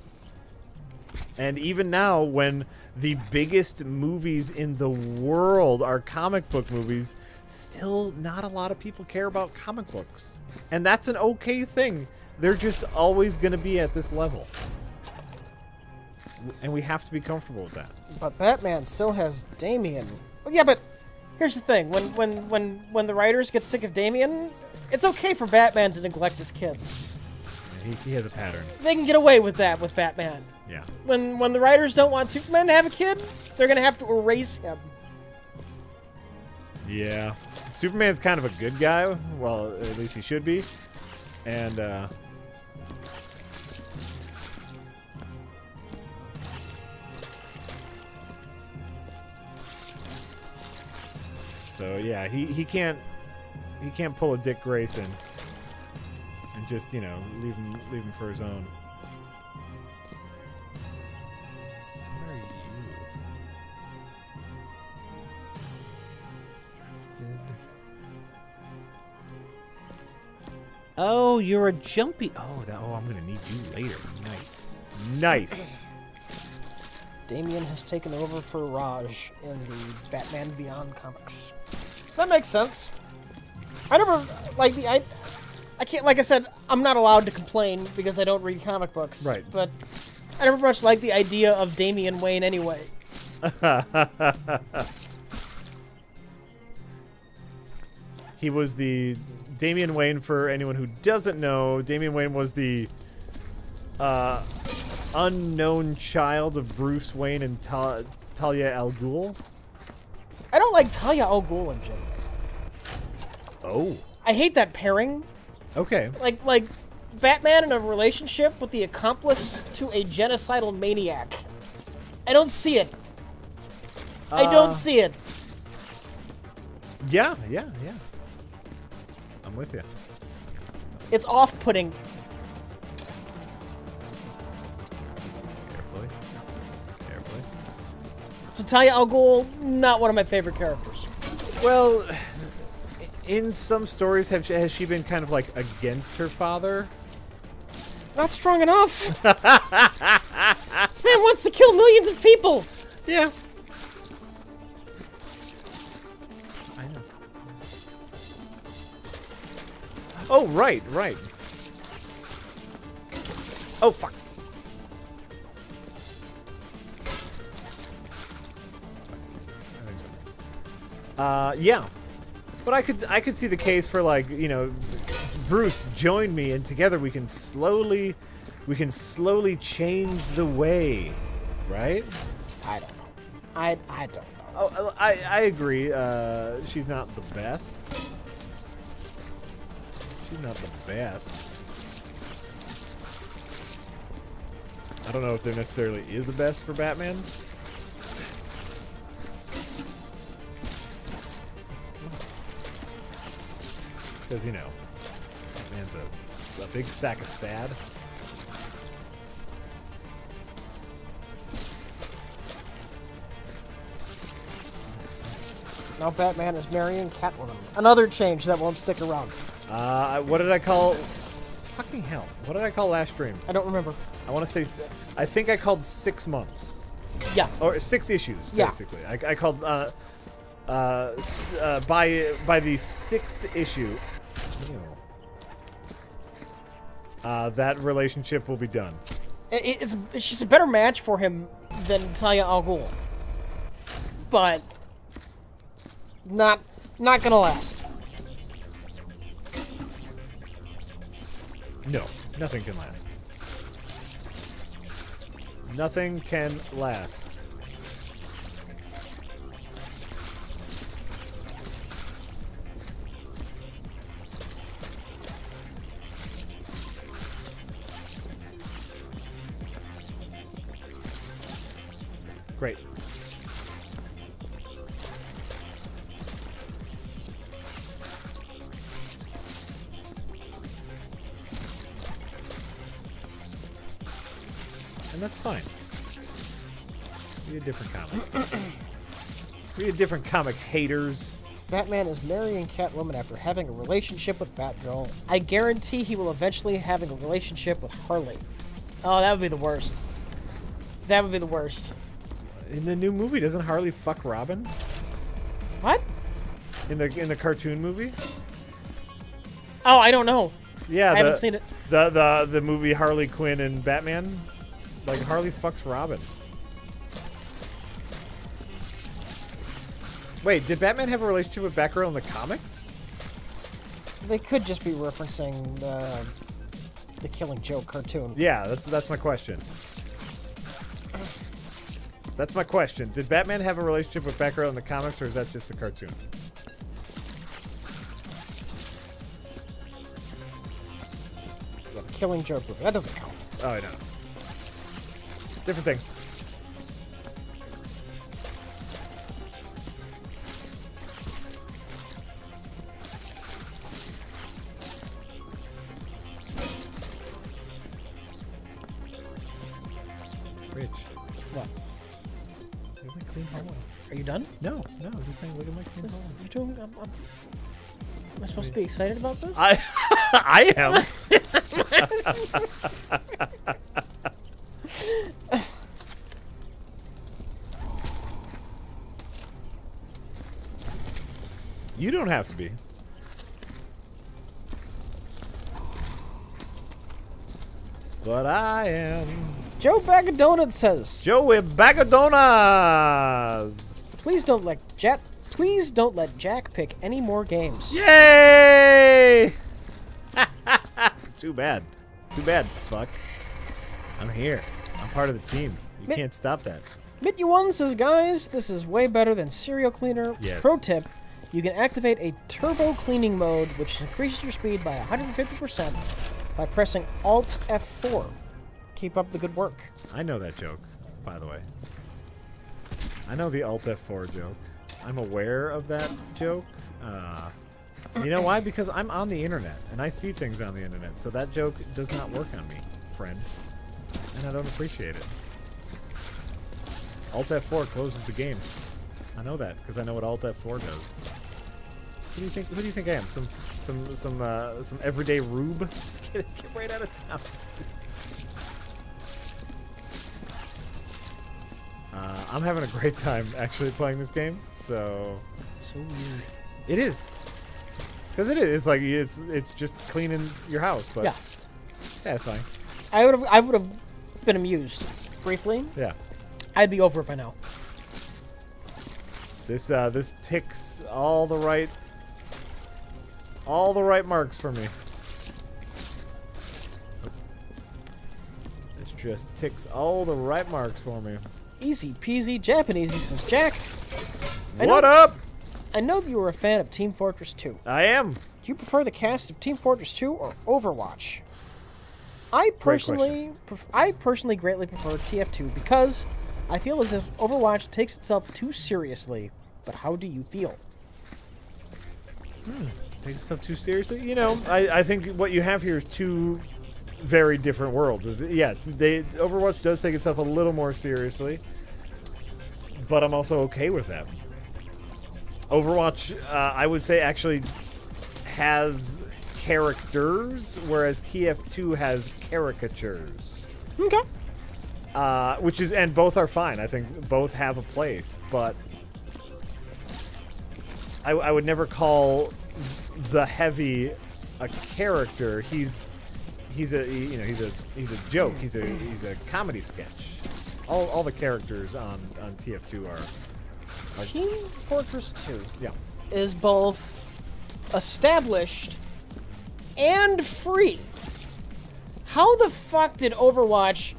And even now, when the biggest movies in the world are comic book movies, still not a lot of people care about comic books. And that's an okay thing. They're just always going to be at this level. And we have to be comfortable with that. But Batman still has Damian. Well, yeah, but here's the thing: when when when when the writers get sick of Damian, it's okay for Batman to neglect his kids. He, he has a pattern. They can get away with that with Batman. Yeah. When when the writers don't want Superman to have a kid, they're gonna have to erase him. Yeah. Superman's kind of a good guy. Well, at least he should be. And, uh. So yeah, he, he can't he can't pull a Dick Grayson and just, you know, leave him leave him for his own. Where are you? Oh, you're a jumpy. Oh, that, oh, I'm gonna need you later. Nice, nice. Damian has taken over for Raj in the Batman Beyond comics. That makes sense. I never like the I. I can't like I said I'm not allowed to complain because I don't read comic books. Right. But I never much liked the idea of Damian Wayne anyway. he was the Damian Wayne. For anyone who doesn't know, Damian Wayne was the uh, unknown child of Bruce Wayne and Ta- Talia al Ghul. I don't like Talia al Ghul in general. Oh, I hate that pairing. okay. Like like Batman in a relationship with the accomplice to a genocidal maniac. I don't see it. I Uh, don't see it. Yeah, yeah, yeah. I'm with you. It's off-putting. So Talia al Ghul, not one of my favorite characters. Well, in some stories, have she, has she been kind of like against her father? Not strong enough. this man wants to kill millions of people. Yeah. I know. Oh, right, right. Oh, fuck. Uh, yeah. But I could I could see the case for like, you know, Bruce, join me and together we can slowly we can slowly change the way, right? I don't know. I I don't know. Oh, I, I agree. Uh, she's not the best. She's not the best. I don't know if there necessarily is a best for Batman. Because, you know, Batman's a, a big sack of sad. Now Batman is marrying Catwoman. Another change that won't stick around. Uh, what did I call... Fucking hell. What did I call last stream? I don't remember. I want to say, I think I called six months Yeah. or six issues Yeah. basically. I, I called uh, uh, uh, by by the sixth issue. Uh, that relationship will be done. It, it's it's just a better match for him than Talia al Ghul. But not not gonna last. No, nothing can last. Nothing can last. Fine. Read a different comic. Read a different comic, haters. Batman is marrying Catwoman after having a relationship with Batgirl. I guarantee he will eventually having a relationship with Harley. Oh, that would be the worst. That would be the worst. In the new movie, doesn't Harley fuck Robin? What? In the in the cartoon movie? Oh, I don't know. Yeah, I haven't seen it. The the the movie Harley Quinn and Batman, like Harley fucks Robin. Wait, did Batman have a relationship with Batgirl in the comics? They could just be referencing the the Killing Joke cartoon. Yeah, that's that's my question. That's my question. Did Batman have a relationship with Batgirl in the comics, or is that just the cartoon? Killing Joke. That doesn't count. Oh, I know. Different thing. Rich, What? look at my clean oh, hallway. Are you done? No, no, I'm just saying, look at my clean This, hallway. you're doing. I'm, I'm, am I supposed to be excited about this? I, I am. you don't have to be. But I am. Joe Bag of Donuts says, Joey Bag of Donuts. "Please don't let Jack. Please don't let Jack pick any more games." Yay! Too bad. Too bad, fuck. I'm here. I'm part of the team. You Mi- can't stop that. Mityu One says, "Guys, this is way better than Serial Cleaner. Yes. Pro tip: You can activate a turbo cleaning mode, which increases your speed by 150% by pressing Alt F4. Keep up the good work." I know that joke, by the way. I know the Alt F4 joke. I'm aware of that joke. Uh, you know why? Because I'm on the internet and I see things on the internet. So that joke does not work on me, friend. And I don't appreciate it. Alt F4 closes the game. I know that because I know what Alt F4 does. Who do you think? Who do you think I am? Some, some, some, uh, some everyday rube? Get, get right out of town. Uh, I'm having a great time actually playing this game. So So weird. it is, because it is. It's like it's it's just cleaning your house, but Yeah. satisfying. I would have I would have been amused briefly. Yeah. I'd be over it by now. This uh, this ticks all the right all the right marks for me. This just ticks all the right marks for me. Easy peasy Japanese. Says, Jack, I What know- up? I know you were a fan of Team Fortress 2. I am. Do you prefer the cast of Team Fortress 2 or Overwatch? I personally, pref- I personally greatly prefer TF2 because I feel as if Overwatch takes itself too seriously. But how do you feel? Take stuff too seriously. You know, I, I think what you have here is two very different worlds. Is yeah, they Overwatch does take itself a little more seriously, but I'm also okay with that. Overwatch, uh, I would say, actually has characters, whereas TF2 has caricatures. Okay. Uh, which is, and both are fine. I think both have a place, but I, I would never call the heavy a character. He's he's a he- you know he's a he's a joke. He's a he's a comedy sketch. All, all the characters on on TF2 are Team Fortress 2 yeah is both established and free. How the fuck did Overwatch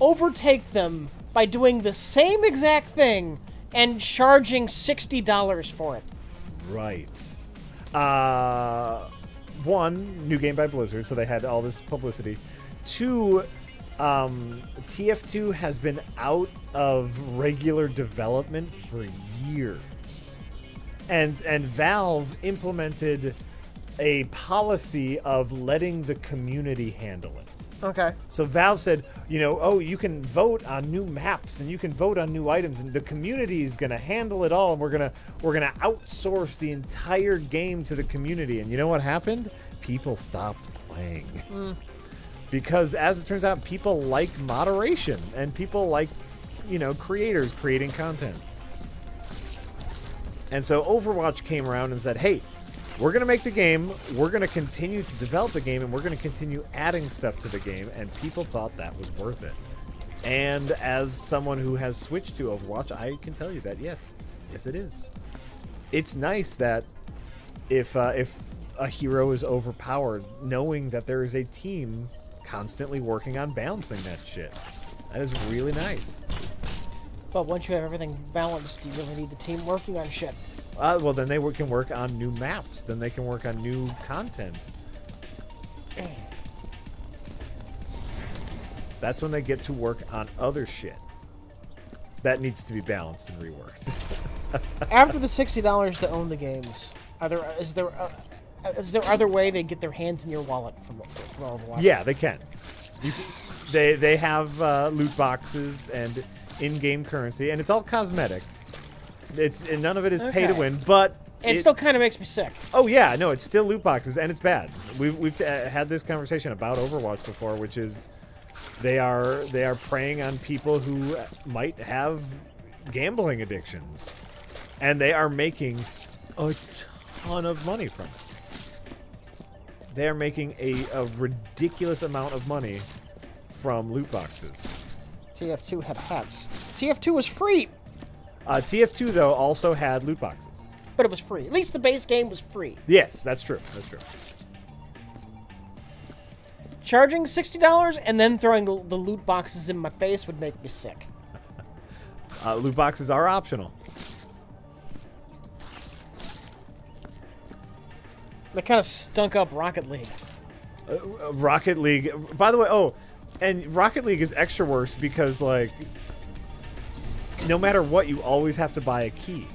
overtake them by doing the same exact thing and charging $60 for it? right. Uh, one new game by Blizzard, so they had all this publicity. Two, um, TF2 has been out of regular development for years, and and Valve implemented a policy of letting the community handle it. Okay. So Valve said, you know, oh, you can vote on new maps and you can vote on new items, and the community is going to handle it all, and we're gonna we're gonna outsource the entire game to the community. And you know what happened? People stopped playing mm. because, as it turns out, people like moderation and people like, you know, creators creating content. And so Overwatch came around and said, hey, we're going to make the game, we're going to continue to develop the game, and we're going to continue adding stuff to the game. And people thought that was worth it. And as someone who has switched to Overwatch, I can tell you that yes, yes, it is. It's nice that if uh, if a hero is overpowered, knowing that there is a team constantly working on balancing that shit. That is really nice. But once you have everything balanced, do you really need the team working on shit? Uh, well, then they can work on new maps. Then they can work on new content. That's when they get to work on other shit. That needs to be balanced and reworked. After the $60 to own the games, are there is there uh, is there other way they get their hands in your wallet from, from Overwatch? yeah, they can. Can they they have uh, loot boxes and in-game currency, and it's all cosmetic. It's and none of it is pay to Okay. win, but It, it- still kind of makes me sick. Oh yeah, no, it's still loot boxes, and it's bad. We've we've uh, had this conversation about Overwatch before, which is they are they are preying on people who might have gambling addictions, and they are making a ton of money from it. They are making a, a ridiculous amount of money from loot boxes. TF2 had hats. TF2 was free, Uh, TF2 though also had loot boxes. but it was free. At least the base game was free. Yes, that's true. That's true. Charging $60 and then throwing the, the loot boxes in my face would make me sick. Uh, loot boxes are optional. They kind of stunk up Rocket League. Uh, Rocket League. By the way, oh, and Rocket League is extra worse because like, no matter what, you always have to buy a key.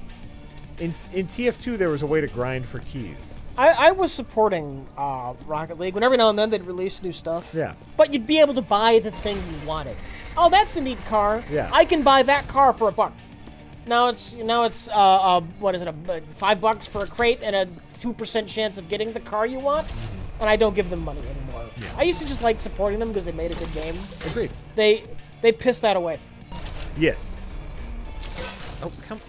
In in TF2, there was a way to grind for keys. I, I was supporting uh, Rocket League when every now and then they'd release new stuff. Yeah. But you'd be able to buy the thing you wanted. Oh, that's a neat car. Yeah. I can buy that car for a buck. Now it's now it's uh, uh what is it? A, uh, five bucks for a crate and a two percent chance of getting the car you want, and I don't give them money anymore. Yeah. I used to just like supporting them because they made a good game. Agreed. They they pissed that away. Yes. Oh, come.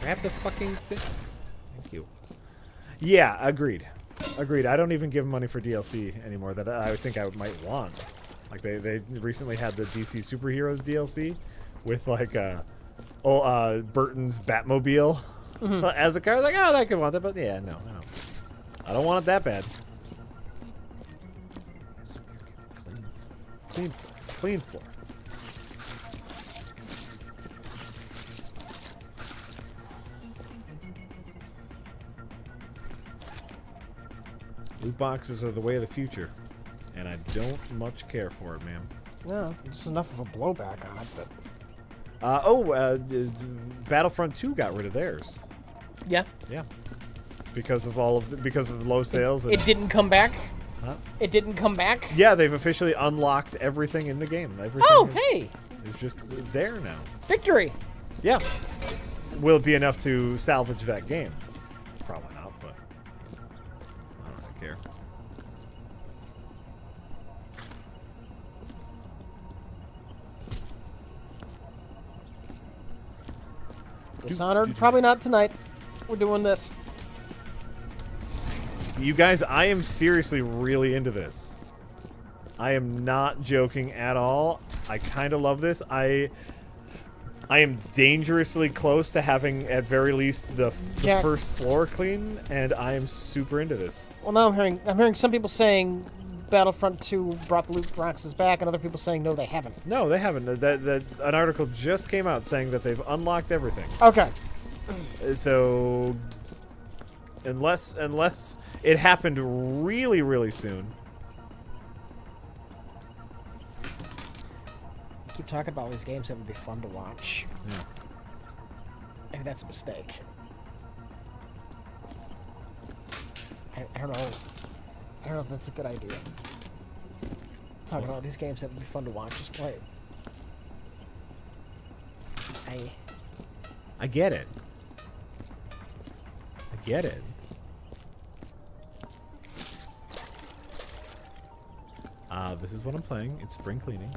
Grab the fucking thing. Thank you. Yeah, agreed. Agreed. I don't even give money for DLC anymore that I think I might want. Like they, they recently had the DC Superheroes DLC with like uh oh uh Burton's Batmobile as a car. I was like, oh, I could want that, but yeah, no, no. I don't want it that bad. Clean, clean, clean floor. Loot boxes are the way of the future, and I don't much care for it, man. No, it's enough of a blowback on it, but Uh, oh, uh, Battlefront 2 got rid of theirs. yeah, Yeah, because of all of the, because of the low sales. and, it didn't come back. Huh? It didn't come back. Yeah, they've officially unlocked everything in the game. Everything Oh, is, hey, It's just there now. victory! Yeah. Will it be enough to salvage that game? Dishonored, probably not tonight. We're doing this. You guys, I am seriously really into this. I am not joking at all. I kind of love this. I I am dangerously close to having at very least the, the Jack. first floor clean and I am super into this. Well, now I'm hearing I'm hearing some people saying Battlefront 2 brought the loot boxes back, and other people saying no, they haven't. No, they haven't. That, that an article just came out saying that they've unlocked everything. Okay. Uh, So unless unless it happened really really soon. Keep talking about all these games that would be fun to watch. Yeah. Maybe that's a mistake. I, I don't know. I don't know if that's a good idea. Talking about these games that would be fun to watch, just play. I I get it. I get it. Uh, this is what I'm playing. It's spring cleaning.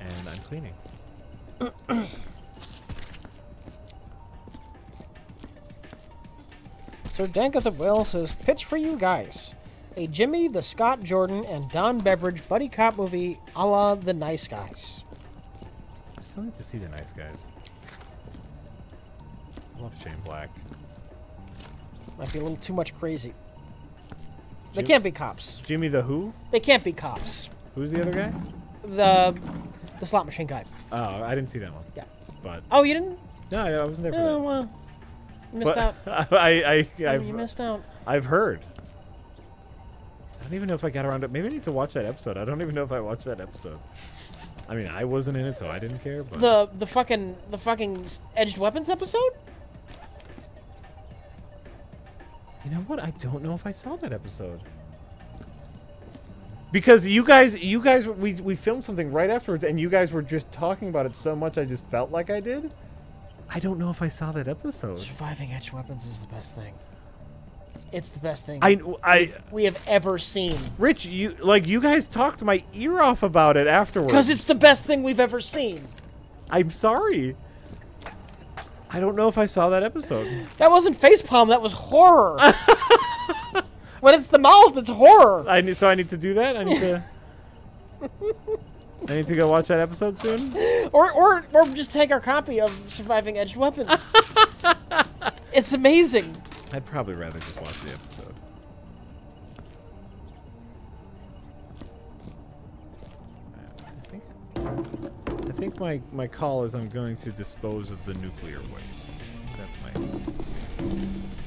And I'm cleaning. So Dank of Will says, pitch for you guys. A Jimmy, the Scott Jordan, and Don Beveridge buddy cop movie a la The Nice Guys. I still need to see the nice guys. I love Shane Black. Might be a little too much crazy. They Jim- can't be cops. Jimmy the Who? They can't be cops. Who's the other guy? The the slot machine guy. Oh, I didn't see that one. Yeah. But Oh, you didn't? no, I wasn't there for Oh that. well, you missed But out. I, I, you I've, missed out. I've heard. I don't even know if I got around to. Maybe I need to watch that episode. I don't even know if I watched that episode. I mean, I wasn't in it, so I didn't care. But The the fucking the fucking edged weapons episode. you know what? I don't know if I saw that episode. Because you guys, you guys, we we filmed something right afterwards, and you guys were just talking about it so much, I just felt like I did. I don't know if I saw that episode. Surviving edged weapons is the best thing. It's the best thing I, I, we have ever seen. Rich, you like you guys talked my ear off about it afterwards. Because it's the best thing we've ever seen. I'm sorry. I don't know if I saw that episode. That wasn't facepalm. That was horror. When it's the mouth, it's horror. I need, so I need to do that. I need to. I need to go watch that episode soon. Or, or, or just take our copy of Surviving Edged Weapons. it's amazing. I'd probably rather just watch the episode. I think. I think my my call is I'm going to dispose of the nuclear waste. That's my.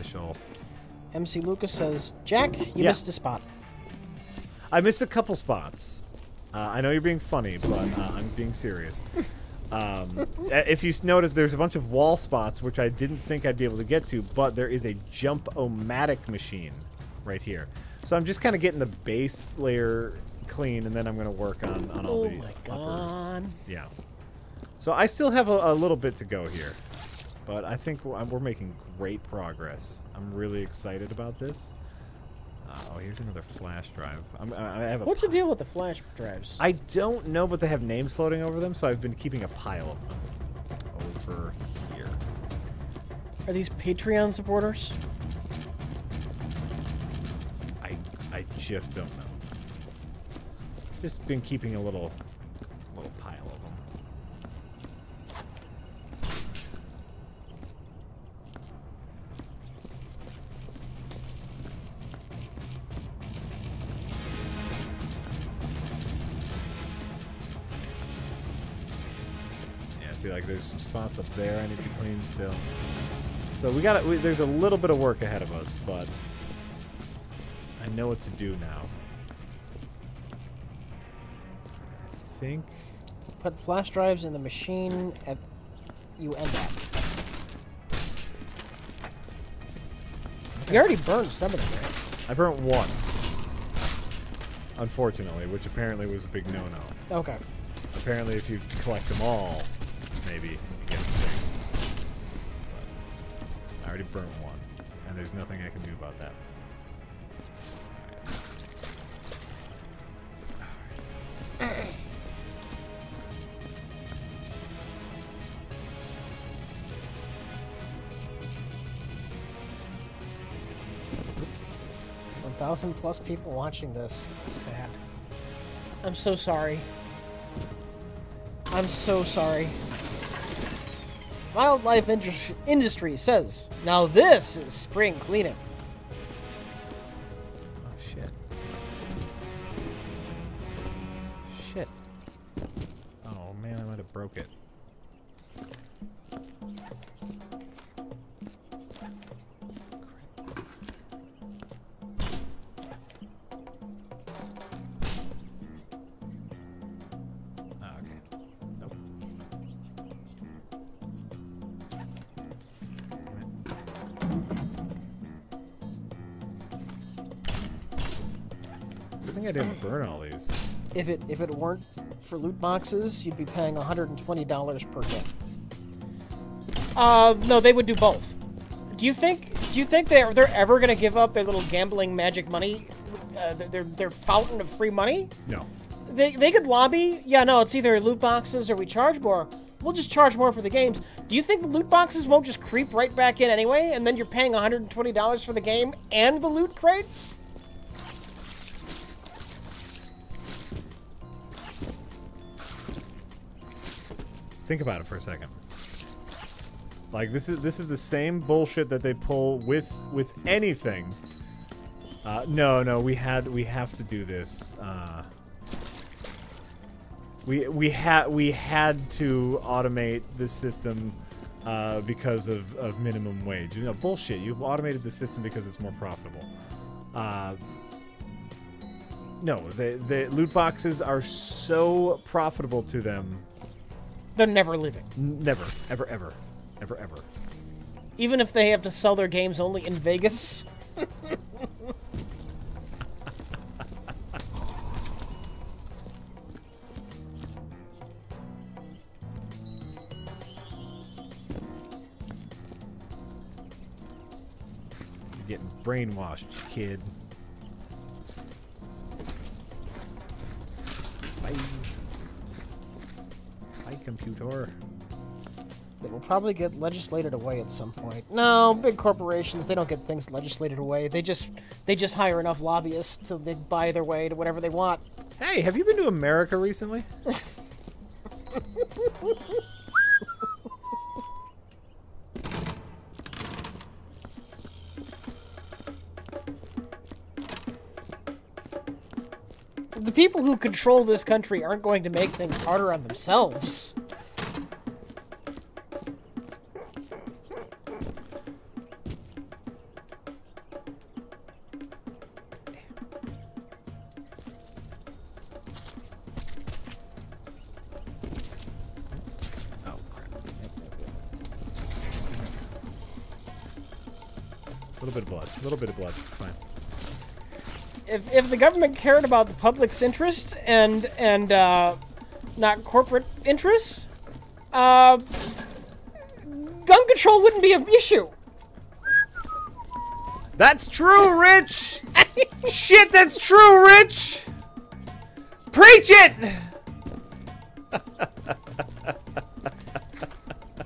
Official. MC Lucas says, Jack, you Yeah. missed a spot. I missed a couple spots. Uh, I know you're being funny, but uh, I'm being serious. Um, if you notice, there's a bunch of wall spots which I didn't think I'd be able to get to, but there is a jump-o-matic machine right here. So I'm just kind of getting the base layer clean, and then I'm going to work on, on all Oh the my uppers. god. Yeah. So I still have a, a little bit to go here, but I think we're, we're making great progress. I'm really excited about this. Uh, oh, here's another flash drive. I'm, I have a What's the deal with the flash drives? I don't know, but they have names floating over them, so I've been keeping a pile of them over here. Are these Patreon supporters? I I just don't know. Just been keeping a little see, like there's some spots up there I need to clean still. So we got we, there's a little bit of work ahead of us, but I know what to do now. I think Put flash drives in the machine at you end at. You already burned some of them, right? I burnt one. Unfortunately, which apparently was a big no-no. Okay. Apparently, if you collect them all, maybe. But I already burnt one, and there's nothing I can do about that. Thousand plus people watching this. It's sad. I'm so sorry. I'm so sorry. Wildlife Industry says, now this is spring cleanup. Oh shit. Shit. Oh man, I might have broke it. Think I didn't burn all these. If it if it weren't for loot boxes, you'd be paying $120 per game. Uh, no, they would do both. Do you think do you think they're they're ever gonna give up their little gambling magic money, uh, their, their their fountain of free money? No. They they could lobby. Yeah, no, it's either loot boxes or we charge more. We'll just charge more for the games. Do you think the loot boxes won't just creep right back in anyway, and then you're paying $120 for the game and the loot crates? Think about it for a second. Like this is this is the same bullshit that they pull with with anything. Uh, no, no, we had we have to do this. Uh, we we had we had to automate this system uh, because of, of minimum wage. You know, bullshit. You've automated the system because it's more profitable. Uh, no, the the loot boxes are so profitable to them They're never leaving. Never, ever, ever, ever, ever. Even if they have to sell their games only in Vegas. You're getting brainwashed, kid. Bye. Bye. They will probably get legislated away at some point. No, big corporations, they don't get things legislated away. They just they just hire enough lobbyists so they buy their way to whatever they want. Hey, have you been to America recently? The people who control this country aren't going to make things harder on themselves. The government cared about the public's interest and and uh, not corporate interests, uh, gun control wouldn't be an issue. That's true, Rich! Shit, that's true, Rich! Preach it!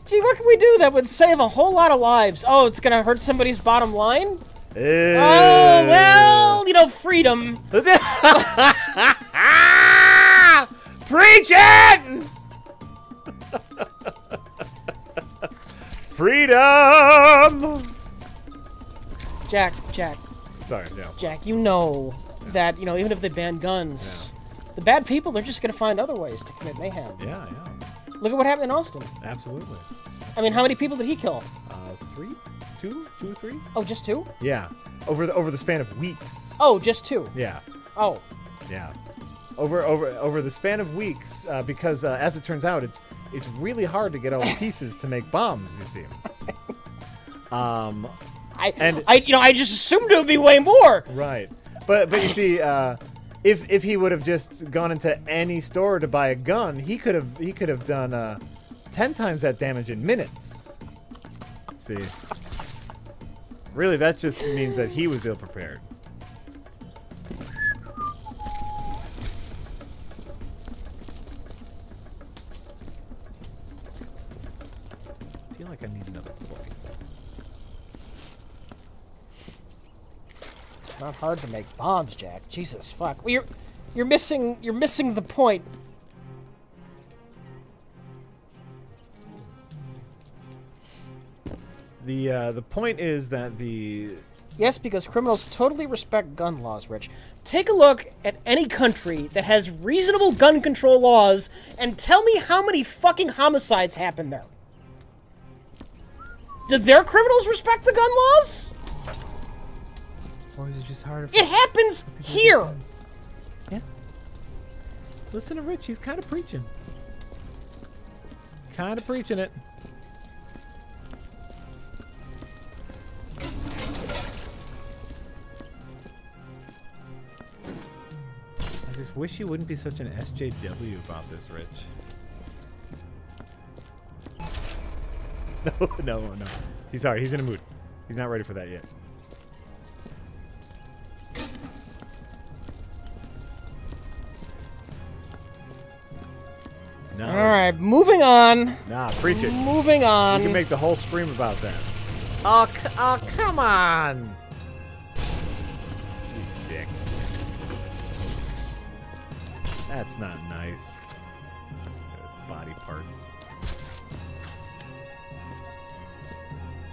Gee, what can we do that would save a whole lot of lives? Oh, it's gonna hurt somebody's bottom line. Oh well, you know, freedom. Preach it! Freedom! Jack, Jack, Sorry, no. Jack. You know that you know even if they ban guns, the bad people they're just gonna find other ways to commit mayhem. Yeah, yeah. Look at what happened in Austin. Absolutely. I mean, how many people did he kill? Uh, three? Two? Two or three? Oh, just two? Yeah. Over the over the span of weeks. Oh, just two. Yeah. Oh, Yeah. Over over over the span of weeks, uh, because uh, as it turns out, it's it's really hard to get all the pieces to make bombs. You see. Um. I And- I you know I just assumed it would be way more. Right. But but you see, uh, if if he would have just gone into any store to buy a gun, he could have he could have done uh, ten times that damage in minutes. See. Really, that just means that he was ill prepared. I feel like I need another plug. It's not hard to make bombs, Jack. Jesus fuck. Well, you're you're missing you're missing the point. The uh, the point is that the Yes, because criminals totally respect gun laws, Rich. Take a look at any country that has reasonable gun control laws and tell me how many fucking homicides happen there. Do their criminals respect the gun laws? or is it just harder? It happens here. Yeah. Listen to Rich. He's kind of preaching. Kind of preaching it. Wish you wouldn't be such an SJW about this, Rich. No, no, no. He's sorry. He's in a mood. He's not ready for that yet. No. All right, moving on. Nah, preach it. Moving on. You can make the whole stream about that. Oh, c- oh come on. That's not nice. Those body parts.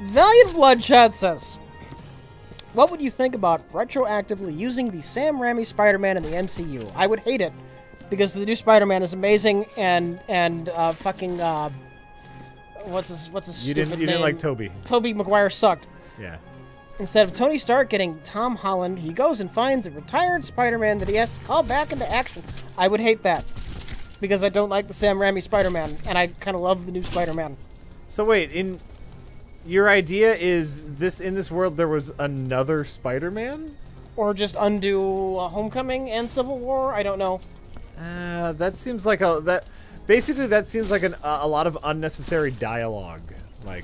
Valiant Bloodshot says, What would you think about retroactively using the Sam Raimi Spider-Man in the MCU? I would hate it because the new Spider-Man is amazing and and uh, fucking uh, what's his what's his You stupid didn't. You name? didn't like Tobey. Tobey Maguire sucked. Yeah. Instead of Tony Stark getting Tom Holland, he goes and finds a retired Spider-Man that he has to call back into action. I would hate that because I don't like the Sam Raimi Spider-Man, and I kind of love the new Spider-Man. So wait, in your idea is this in this world there was another Spider-Man? Or just undo uh, Homecoming and Civil War. I don't know. Uh, that seems like a that. Basically, that seems like an, a a lot of unnecessary dialogue, like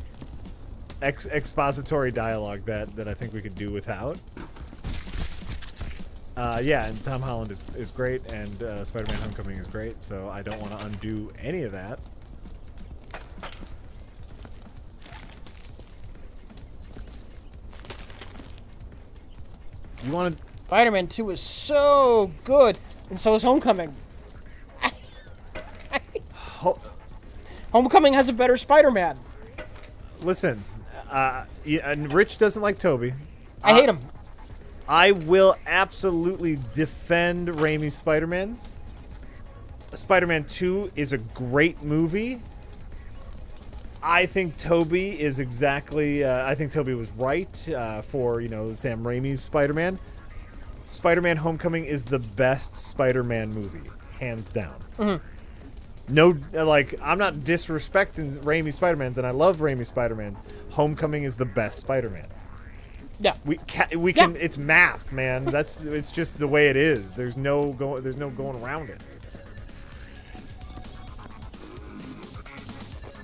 ex expository dialogue that, that I think we could do without. Uh, yeah, and Tom Holland is, is great, and uh, Spider-Man Homecoming is great, so I don't want to undo any of that. You want. Spider-Man 2 is so good, and so is Homecoming. Homecoming has a better Spider-Man. Listen, uh, yeah, and Rich doesn't like Tobey. I hate him. I will absolutely defend Raimi's Spider-Man's. Spider-Man 2 is a great movie. I think Tobey is exactly. Uh, I think Tobey was right uh, for you know Sam Raimi's Spider-Man. Spider-Man: Homecoming is the best Spider-Man movie, hands down. No, uh, like I'm not disrespecting Raimi Spider-Mans, and I love Raimi Spider-Mans. Homecoming is the best Spider-Man. Yeah. We ca- we Yeah. can. It's math, man. That's it's just the way it is. There's no go. There's no going around it.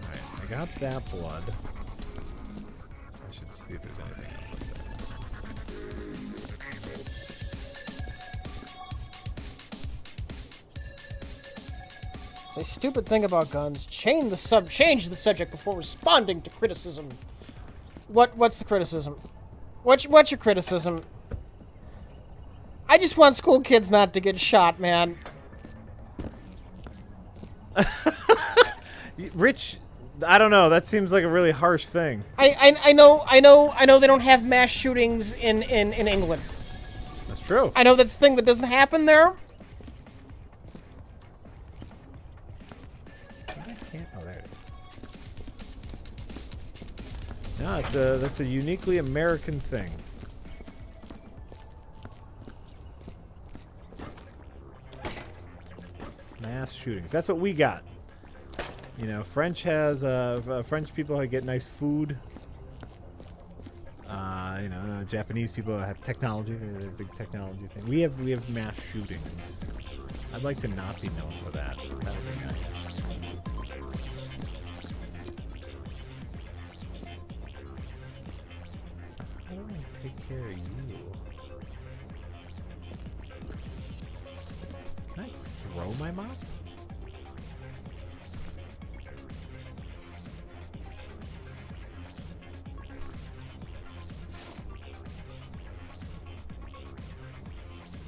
Alright, I got that blood. Say stupid thing about guns. Change the sub. Change the subject before responding to criticism. What? What's the criticism? What's What's your criticism? I just want school kids not to get shot, man. Rich, I don't know. That seems like a really harsh thing. I, I, I know I know I know they don't have mass shootings in, in, in England. That's true. I know that's the thing that doesn't happen there. No, it's a that's a uniquely American thing. Mass shootings. That's what we got. You know, French has uh, uh, French people get nice food. Uh, you know, uh, Japanese people have technology. A big technology thing. We have we have mass shootings. I'd like to not be known for that. That would be nice. Take care of you? Can I throw my mop?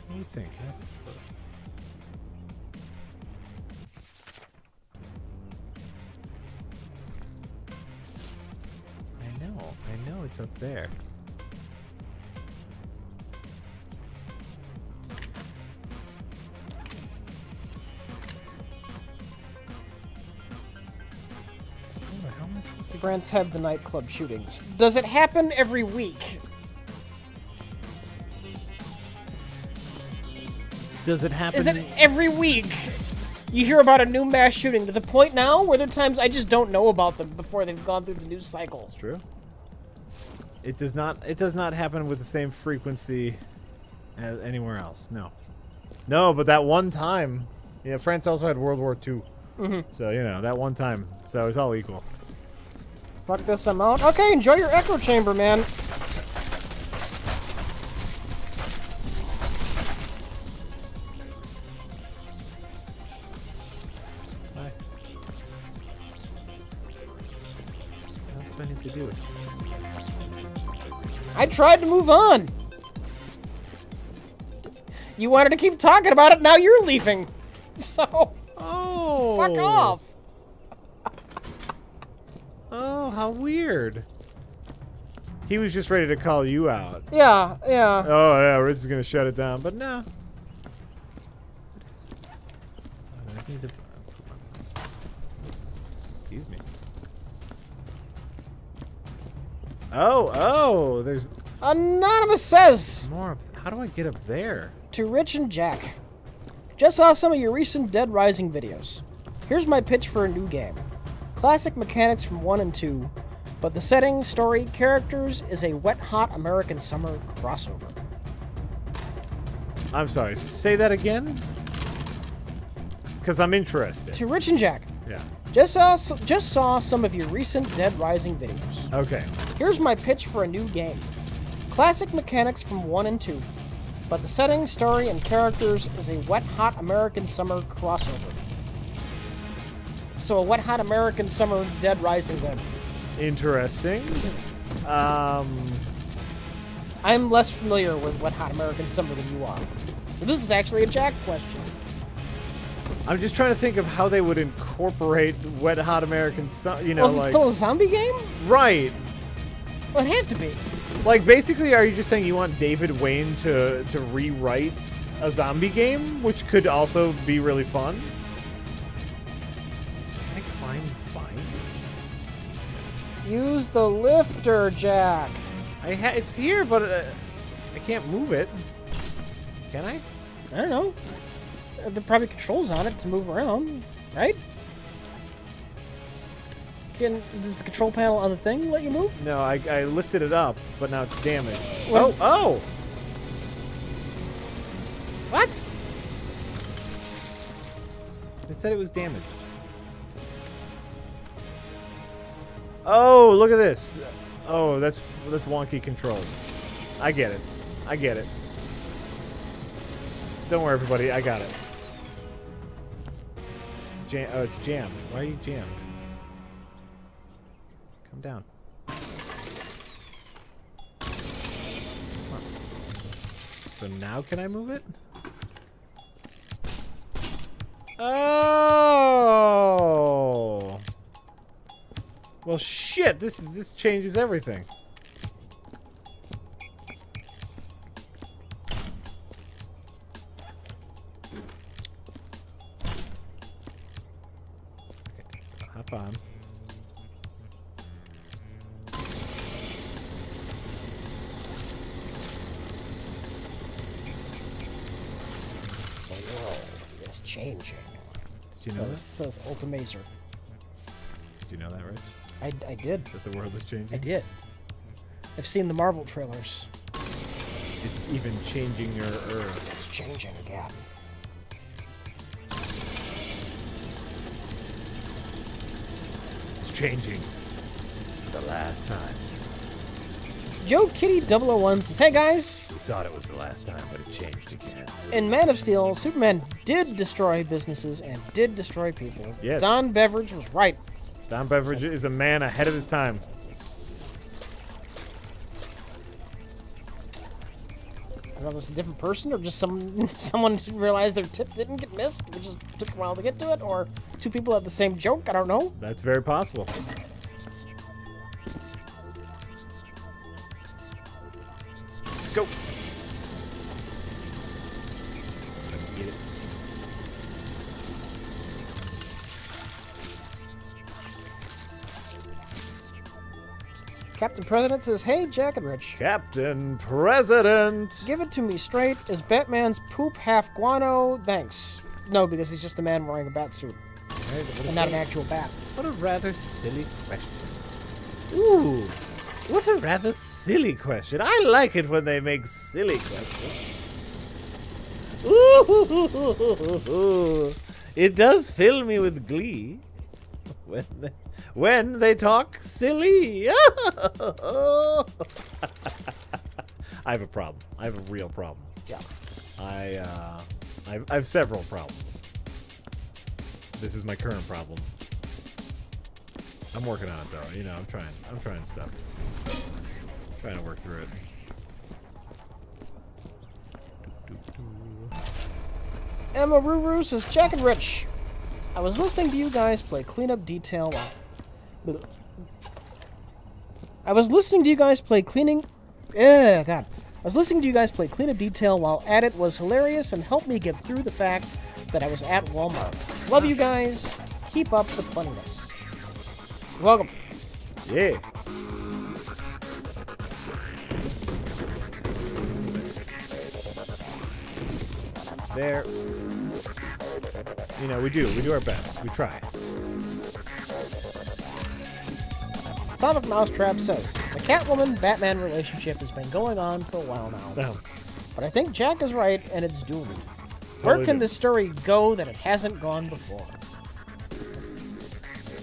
What do you think? I know, I know it's up there. France had the nightclub shootings. Does it happen every week? Does it happen? Is it every week? You hear about a new mass shooting to the point now where there are times I just don't know about them before they've gone through the news cycle. True. It does not. It does not happen with the same frequency as anywhere else. No. No, but that one time, yeah, France also had World War II. Mm-hmm. So you know that one time. So it's all equal. Fuck this, I'm out. Okay, enjoy your echo chamber, man. What do I need to do? I tried to move on. You wanted to keep talking about it, now you're leaving. So, Oh. fuck off. Oh, how weird. He was just ready to call you out. Yeah, yeah. Oh yeah, Rich is gonna shut it down, but no. What is it? I need to- Excuse me. Oh, oh, there's Anonymous says more. How do I get up there? to Rich and Jack. Just saw some of your recent Dead Rising videos. Here's my pitch for a new game. Classic mechanics from 1 and 2, but the setting, story, characters is a wet hot American summer crossover. I'm sorry. Say that again. Cause I'm interested. To Rich and Jack. Yeah. Just saw, just saw some of your recent Dead Rising videos. Okay. Here's my pitch for a new game. Classic mechanics from 1 and 2, but the setting, story, and characters is a wet hot American summer crossover. So a wet hot American summer Dead Rising then. Interesting. Um. I'm less familiar with Wet Hot American Summer than you are. So this is actually a Jack question. I'm just trying to think of how they would incorporate Wet Hot American Summer. You know, Was it like still a zombie game? right. Well, it'd have to be. Like basically, are you just saying you want David Wain to to rewrite a zombie game, which could also be really fun? Use the lifter, Jack. I ha- it's here, but uh, I can't move it. Can I? I don't know. Uh, There probably controls on it to move around, right? Can does the control panel on the thing let you move? No, I, I lifted it up, but now it's damaged. What- Oh, oh! What? It said it was damaged. Oh, look at this. Oh, that's that's wonky controls. I get it. I get it. Don't worry, everybody. I got it. Jam. Oh, it's jammed. Why are you jammed? Come down. So now can I move it? Oh. Well, shit. This is this changes everything. Okay, so hop on. The world is changing. Did you know Says, that? says Ultimazer. I, I did. That the world is changing. I did. I've seen the Marvel trailers. It's even changing your Earth. It's changing again. It's changing for the last time. Joe Kitty 001 says, Hey guys, We thought it was the last time, but it changed again. in Man of Steel, Superman did destroy businesses and did destroy people. Yes. Don Beveridge was right. Don Beveridge is a man ahead of his time. I don't know if it's a different person or just some someone didn't realize their tip didn't get missed. It just took a while to get to it, or two people had the same joke. I don't know. That's very possible. President says, Hey, Jack and Rich. Captain President. Give it to me straight. Is Batman's poop half guano? Thanks. No, because he's just a man wearing a bat suit and not an actual bat. What a rather silly question. Ooh, what a rather silly question. I like it when they make silly questions. Ooh, it does fill me with glee when they, when they talk silly. I have a problem. I have a real problem. Yeah. I uh, I, I have several problems. This is my current problem. I'm working on it though. You know, I'm trying. I'm trying stuff. trying to work through it. Emma Ruru says, Jack and Rich, I was listening to you guys play cleanup detail while. I was listening to you guys play cleaning. Eh, God. I was listening to you guys play cleanup detail while at it was hilarious and helped me get through the fact that I was at Walmart. Love you guys. Keep up the funniness. Welcome. Yeah. There. You know, we do. We do our best. We try. Atomic Mousetrap says, the Catwoman Batman relationship has been going on for a while now. But I think Jack is right, and it's doomed. Where Totally can doomed. this story go that it hasn't gone before?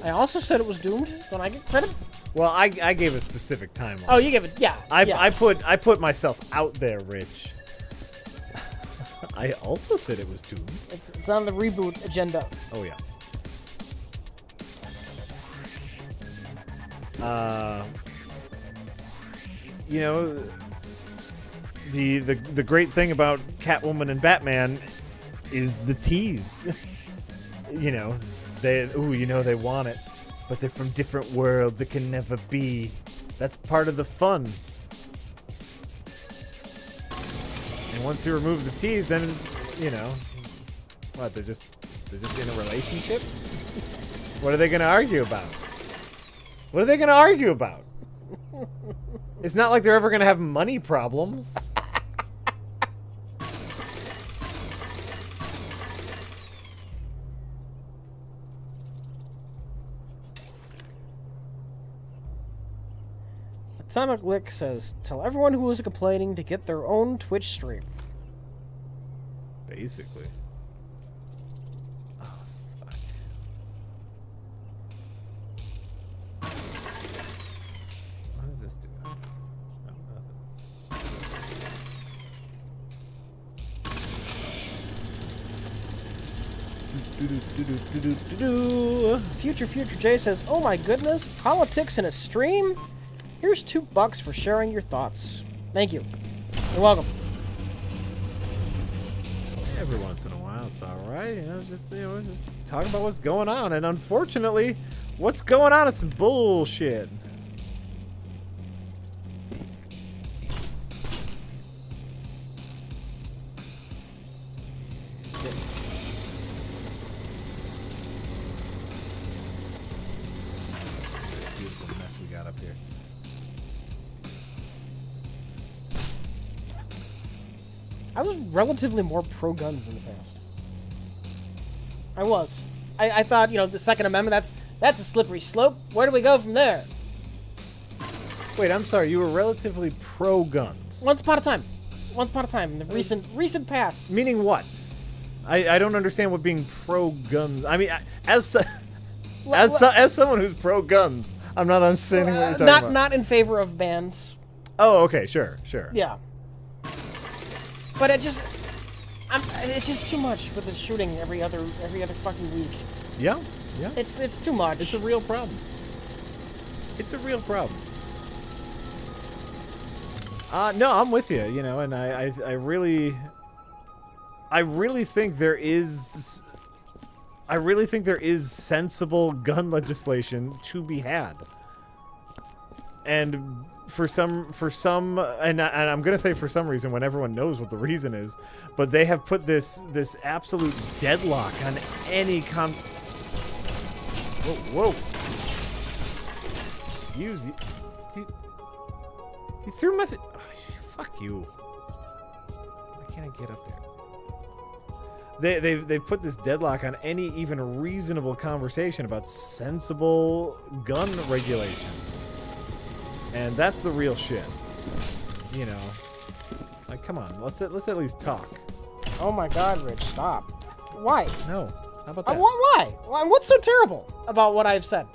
I also said it was doomed. Don't I get credit? well, I, I gave a specific timeline. Oh, you give it. Yeah. I, yeah. I put I put myself out there, Rich. I also said it was doomed. It's, it's on the reboot agenda. Oh yeah. Uh, you know, the, the the great thing about Catwoman and Batman is the tease. you know, they ooh, you know they want it, but they're from different worlds. It can never be. That's part of the fun. And once you remove the tease, then you know, what? They're just they're just in a relationship. What are they going to argue about? What are they going to argue about? It's not like they're ever going to have money problems. Atomic Lick says, Tell everyone who is complaining to get their own Twitch stream. Basically. Oh, fuck. What does this do? Oh, nothing. Do-do-do-do-do-do-do. Future Future Jay says, Oh my goodness, politics in a stream? Here's two bucks for sharing your thoughts. Thank you. You're welcome. Every once in a while, it's all right. You know, just you know, just talk about what's going on. And unfortunately, what's going on is some bullshit. Relatively more pro guns in the past. I was. I, I thought, you know, the Second Amendment, that's that's a slippery slope. Where do we go from there? Wait, I'm sorry. You were relatively pro guns. Once upon a time. Once upon a time, in the recent recent past. Meaning what? I, I don't understand what being pro guns. I mean, I- as as as someone who's pro guns, I'm not understanding what you're talking not about. not in favor of bans. oh, okay, sure, sure. Yeah. But it just I'm it's just too much with the shooting every other every other fucking week. yeah, yeah. It's it's too much. It's a real problem. It's a real problem. Uh, no, I'm with you. You know, and I, I, I really, I really think there is, I really think there is sensible gun legislation to be had. And for some, for some, and, and I'm gonna say for some reason when everyone knows what the reason is, but they have put this this absolute deadlock on any con. Whoa, whoa. Excuse you. You, you threw my. Th- oh, fuck you. Why can't I get up there? They, they've, they've put this deadlock on any even reasonable conversation about sensible gun regulation. And that's the real shit. You know. Like, come on. Let's, at- let's at least talk. oh my god, Rich, stop. Why? No. How about Uh, that? why, why? Why? What's so terrible about what I've said?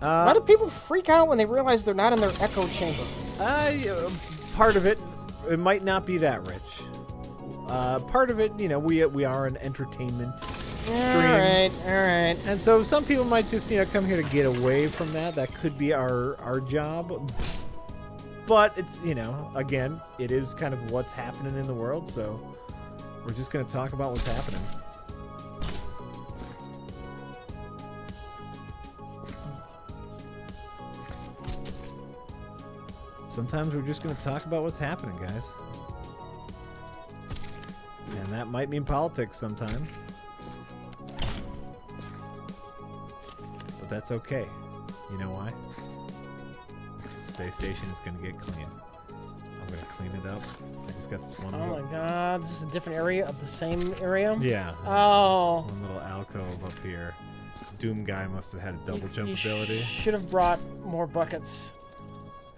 Why Uh, do people freak out when they realize they're not in their echo chamber? I, uh, part of it, it might not be that rich. Uh, part of it, you know, we we are an entertainment, All right, all right. and so some people might just you know come here to get away from that. That could be our our job. But it's you know again, it is kind of what's happening in the world. So we're just gonna talk about what's happening. Sometimes we're just going to talk about what's happening, guys. And that might mean politics sometime. But that's okay. You know why? The Space station is going to get clean. I'm to clean it up. I just got this one Oh little... my god, this is a different area of the same area? Yeah. Oh. One little alcove up here. Doom guy must have had a double You- jump you ability. should have brought more buckets.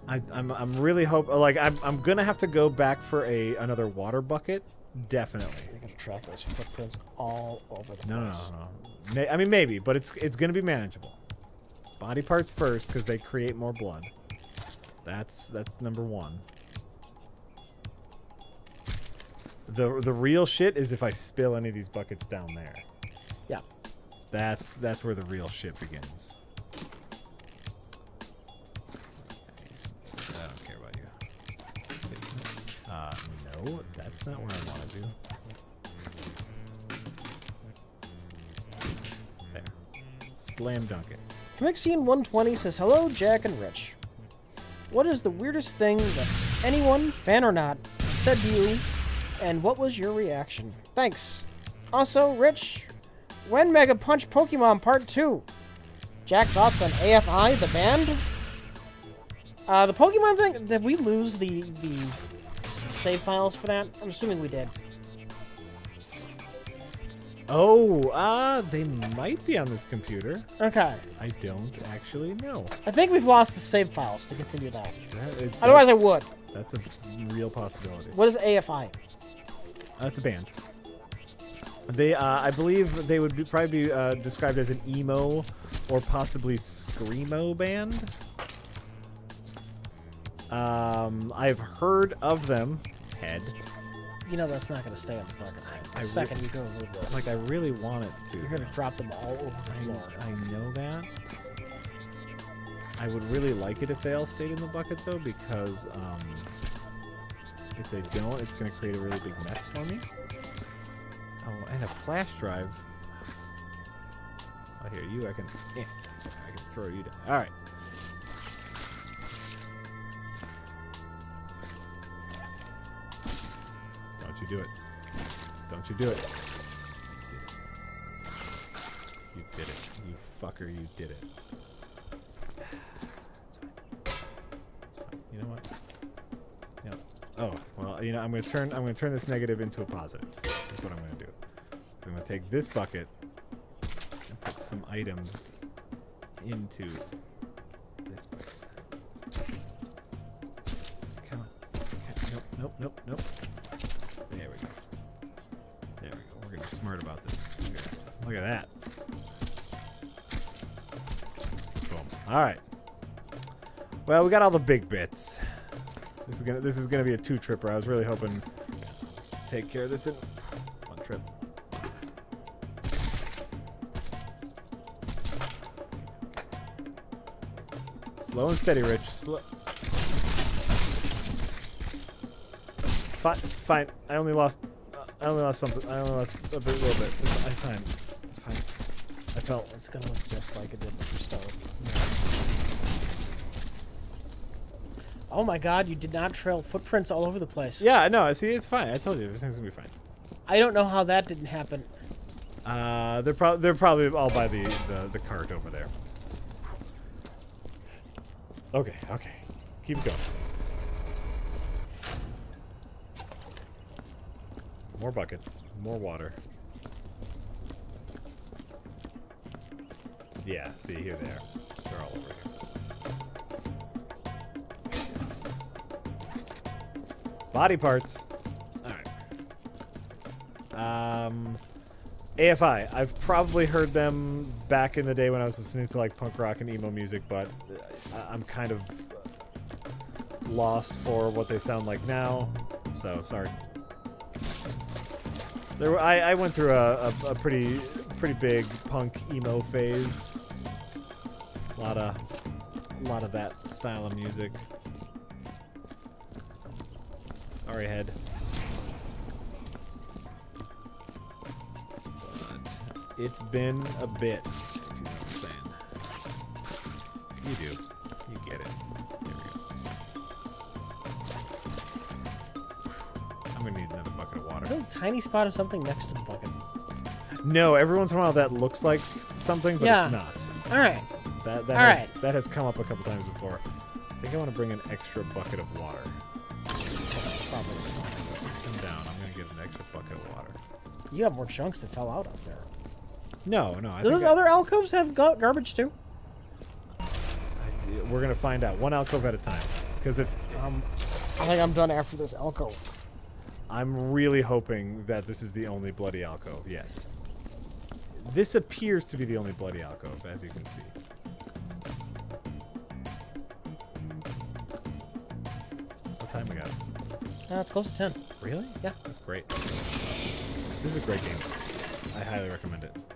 I, I'm I'm really hope like I'm I'm gonna have to go back for a another water bucket. Definitely. They're gonna track those footprints all over the No, no, place. no, no. May, I mean maybe, but it's it's gonna be manageable. Body parts first because they create more blood. That's that's number one. The the real shit is if I spill any of these buckets down there. Yeah. That's that's where the real shit begins. That's not where I want to do. There. Slam dunk it. Comicscene120 says, Hello, Jack and Rich. What is the weirdest thing that anyone, fan or not, said to you, and what was your reaction? Thanks. Also, Rich, when Mega Punch Pokemon Part 2? Jack, thoughts on AFI, the band? Uh, the Pokemon thing, did we lose the, the save files for that? I'm assuming we did. Oh, uh, they might be on this computer. Okay. I don't actually know. I think we've lost the save files to continue that. That- it- Otherwise, I would. That's a real possibility. What is AFI? That's a band. They, uh, I believe, they would be, probably be uh, described as an emo or possibly screamo band. Um, I've heard of them. Head. You know that's not going to stay on the bucket. The I re- second you go remove this, Like I really want it to. you're going to drop them all over the floor. I, I know that. I would really like it if they all stayed in the bucket though, because um, if they don't, it's going to create a really big mess for me. Oh, and a flash drive. Oh, here, you, I can, yeah, I can throw you down. All right. Don't you do it. Don't you do it. You did it. You fucker, you did it. You know what? Oh, well, you know, I'm gonna turn I'm gonna turn this negative into a positive. That's what I'm gonna do. So I'm gonna take this bucket and put some items into this bucket. Come on. Nope, nope, nope, nope. There we go. There we go. We're gonna be smart about this. Look at that. Boom. All right. Well, we got all the big bits. This is gonna this is gonna be a two tripper. I was really hoping to take care of this in one trip. Slow and steady, Rich. Slow. Fine. It's fine. I only lost. I only lost something. I only lost a bit, little bit. It's, it's fine. It's fine. I felt. It's going to look just like it did with your stove. Oh my god, you did not trail footprints all over the place. Yeah, no. I see. It's fine. I told you everything's gonna be fine. I don't know how that didn't happen. Uh, they're probably they're probably all by the, the the cart over there. Okay. Okay. Keep going. More buckets. More water. Yeah. See here they are. They're all over here. Body parts. All right. Um, AFI. I've probably heard them back in the day when I was listening to like punk rock and emo music, but I'm kind of lost for what they sound like now. So sorry. There, I, I went through a, a, a pretty pretty big punk emo phase. A lot of a lot of that style of music. Sorry, head. But it's been a bit, if you know what I'm saying. You do. Tiny spot of something next to the bucket? No, every once in a while that looks like something, but Yeah. it's not. Alright. That that All has that has come up a couple times before. I think I want to bring an extra bucket of water. Probably smart. Come down. I'm gonna get an extra bucket of water. You have more chunks that fell out up there. No, no. I Do those think I- other alcoves have gar- garbage too? I- we're gonna find out one alcove at a time. Because if Um, I think I'm done after this alcove. I'm really hoping that this is the only bloody alcove. Yes. This appears to be the only bloody alcove, as you can see. What time we got? Uh, it's close to 10. Really? Yeah. That's great. This is a great game. I highly recommend it.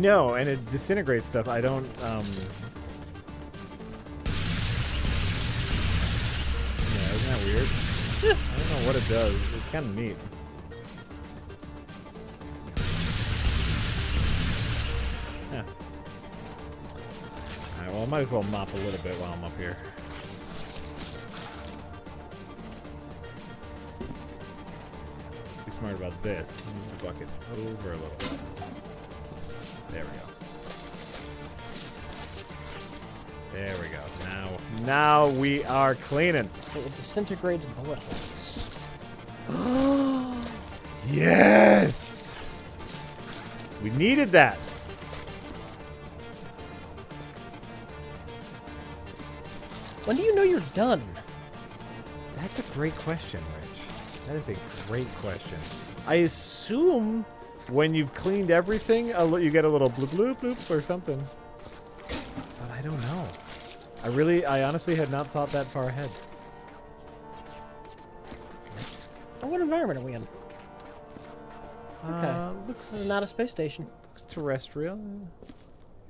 Know, and it disintegrates stuff. I don't. Um... Yeah, isn't that weird? I don't know what it does. It's kind of neat. Yeah. Alright, well, I might as well mop a little bit while I'm up here. Let's be smart about this. Move the bucket over a little. There we go. There we go. Now, now we are cleaning. So it disintegrates bullet holes. Yes! We needed that. When do you know you're done? That's a great question, Rich. That is a great question. I assume when you've cleaned everything, you get a little bloop bloop bloop or something. But I don't know. I really, I honestly had not thought that far ahead. Oh, what environment are we in? Okay. Uh, looks, This is not a space station. looks terrestrial.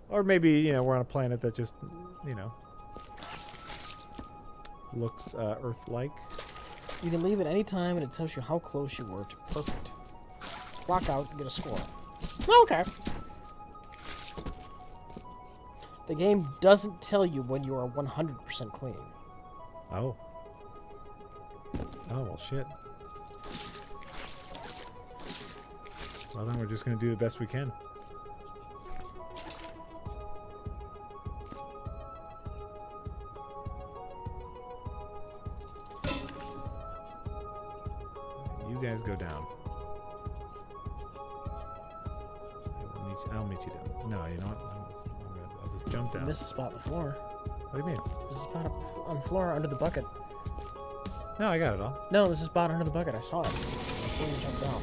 Or maybe, you know, we're on a planet that just, you know, looks uh, Earth-like. You can leave at any time and it tells you how close you were to perfect. Clock out and get a score. Okay. The game doesn't tell you when you are 100% clean. Oh. Oh, well, shit. Well, then we're just going to do the best we can. You guys go down. No, you know what? I'll just, jump You down. missed a spot on the floor. What do you mean? There's a spot on the floor under the bucket. No, I got it all. No, there's a spot under the bucket. I saw it. Before you jumped down.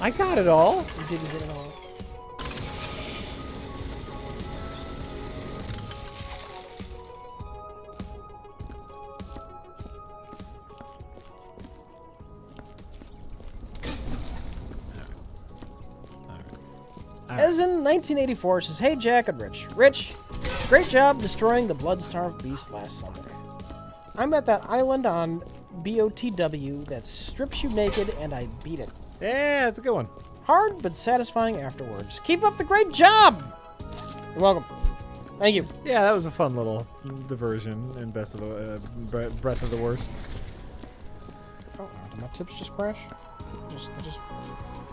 I got it all. You didn't get it all. 1984 says, Hey Jack and Rich. Rich, great job destroying the blood-starved beast last summer. I'm at that island on BOTW that strips you naked and I beat it. Yeah, it's a good one. Hard but satisfying afterwards. Keep up the great job! You're welcome. Thank you. Yeah, that was a fun little diversion in Best of the uh, Breath of the Worst. Oh, did my tips just crash? Just, just,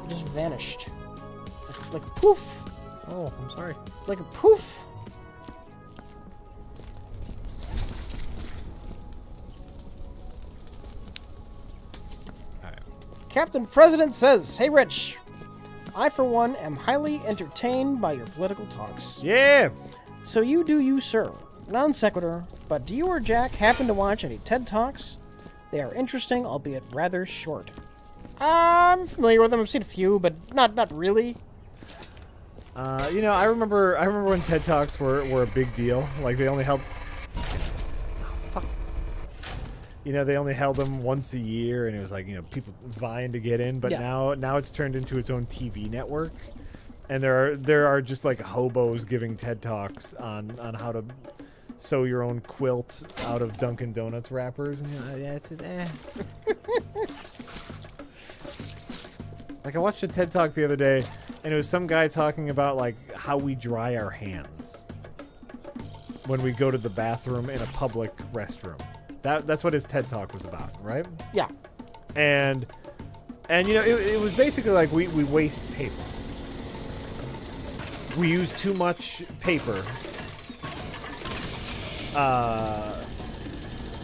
just vanished. Like, like poof. Oh, I'm sorry. Like a poof. Captain President says, Hey Rich, I for one am highly entertained by your political talks. Yeah. So you do you, sir. Non sequitur, but do you or Jack happen to watch any TED Talks? They are interesting, albeit rather short. I'm familiar with them. I've seen a few, but not not really. Uh, you know, I remember. I remember when TED Talks were were a big deal. Like they only held. Fuck. You know, they only held them once a year, and it was like you know people vying to get in. But Yeah. now, now it's turned into its own TV network, and there are there are just like hobos giving TED Talks on on how to sew your own quilt out of Dunkin' Donuts wrappers. And you know, yeah, it's just eh. Like I watched a TED Talk the other day, and it was some guy talking about like how we dry our hands when we go to the bathroom in a public restroom. That that's what his TED Talk was about, right? Yeah. And and you know it, it was basically like we we waste paper. we use too much paper uh,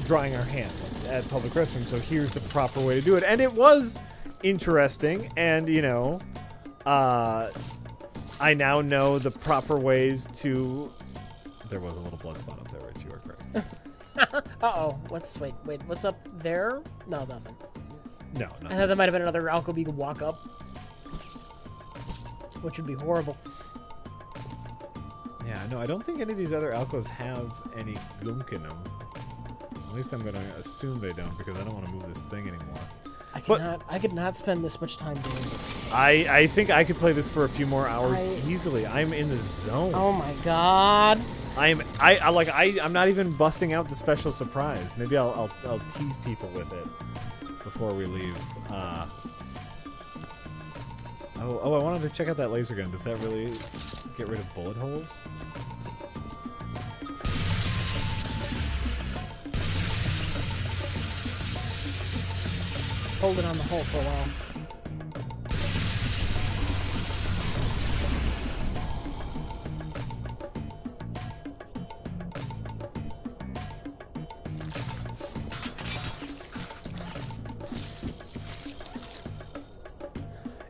drying our hands at public restrooms. So here's the proper way to do it, and it was interesting. And you know, uh, I now know the proper ways to. There was a little blood spot up there, Rich. You are correct. Uh oh. What's wait wait? What's up there? No, nothing. No, I thought there might have been another alcove you could walk up, which would be horrible. Yeah, no, I don't think any of these other alcoves have any gunk in them. At least I'm gonna assume they don't because I don't want to move this thing anymore. I But- cannot. I could not spend this much time doing this. I I think I could play this for a few more hours I- easily. I'm in the zone. Oh my god. I'm I, I like I I'm not even busting out the special surprise. Maybe I'll I'll, I'll tease people with it before we leave. Uh, oh oh I wanted to check out that laser gun. Does that really get rid of bullet holes? Hold it on the hole for a while.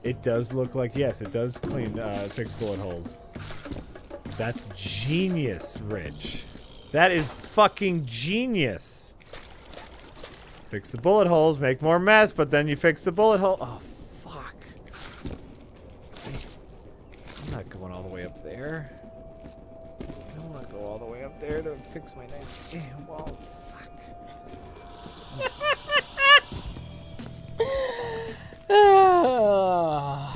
It does look like yes, it does clean uh, fix bullet holes. That's genius, Rich. That is fucking genius. Fix the bullet holes, make more mess, but then you fix the bullet hole. Oh fuck! I'm not going all the way up there. I don't want to go all the way up there to fix my nice wall. Fuck.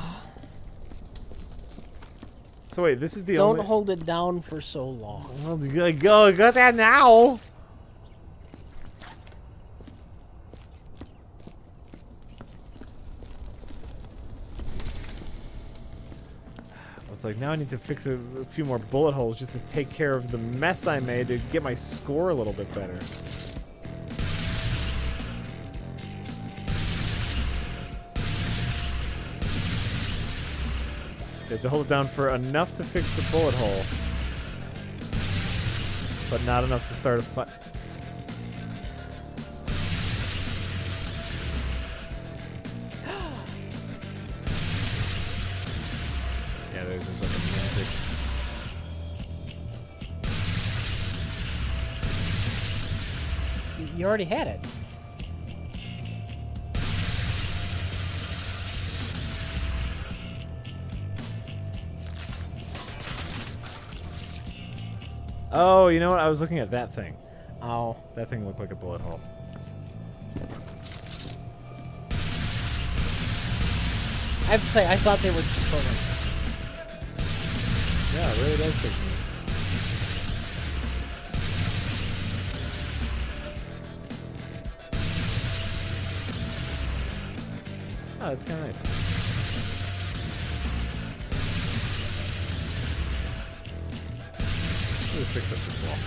So wait, this is the Don't only. hold it down for so long. Well, go, go, got that now. I was like, now I need to fix a, a few more bullet holes just to take care of the mess I made to get my score a little bit better. To hold it down for enough to fix the bullet hole, but not enough to start a fight. You- already had it. Oh, you know what? I was looking at that thing. Oh. That thing looked like a bullet hole. I have to say, I thought they were just pulling. Yeah, it really does fix me. That's kind of nice. Let's fix up this wall.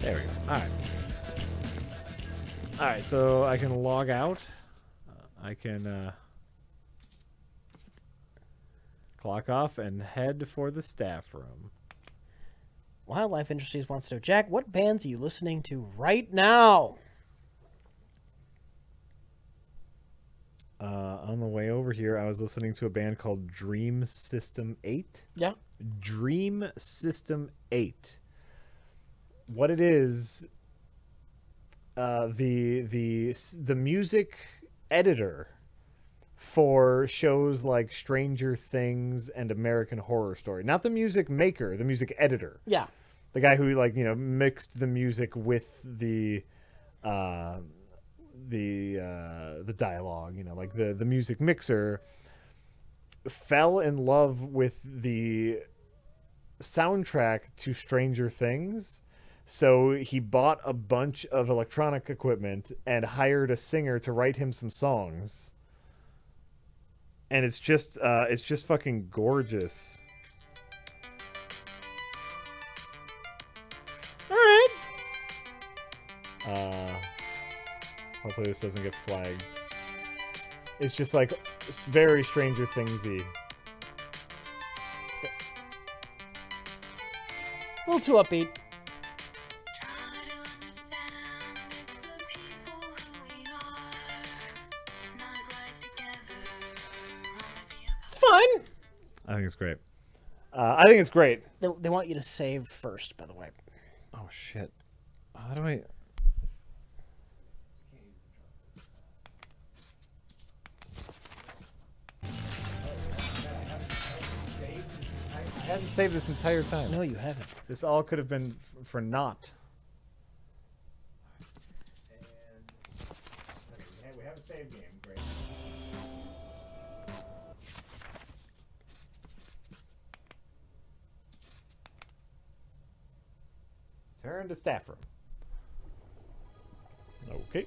There we go. All right. All right, so I can log out. Uh, I can uh, clock off and head for the staff room. Wildlife Industries wants to know, Jack, what bands are you listening to right now? Uh, on the way over here, I was listening to a band called Dream System 8. Yeah. Dream System 8. What it is, uh, the the the music editor for shows like Stranger Things and American Horror Story. Not the music maker, the music editor. Yeah. The guy who like, you know, mixed the music with the uh the uh the dialogue, you know, like the the music mixer fell in love with the soundtrack to Stranger Things. So he bought a bunch of electronic equipment and hired a singer to write him some songs. And it's just uh it's just fucking gorgeous. All right. Uh hopefully this doesn't get flagged. It's just like very Stranger Thingsy. A little too upbeat. It's fine. I think it's great. Uh, I think it's great. They, they want you to save first, by the way. Oh shit! How do I? Haven't saved this entire time. No, you haven't. This all could have been for naught. we have a save game. Great. Turn to staff room. Okay.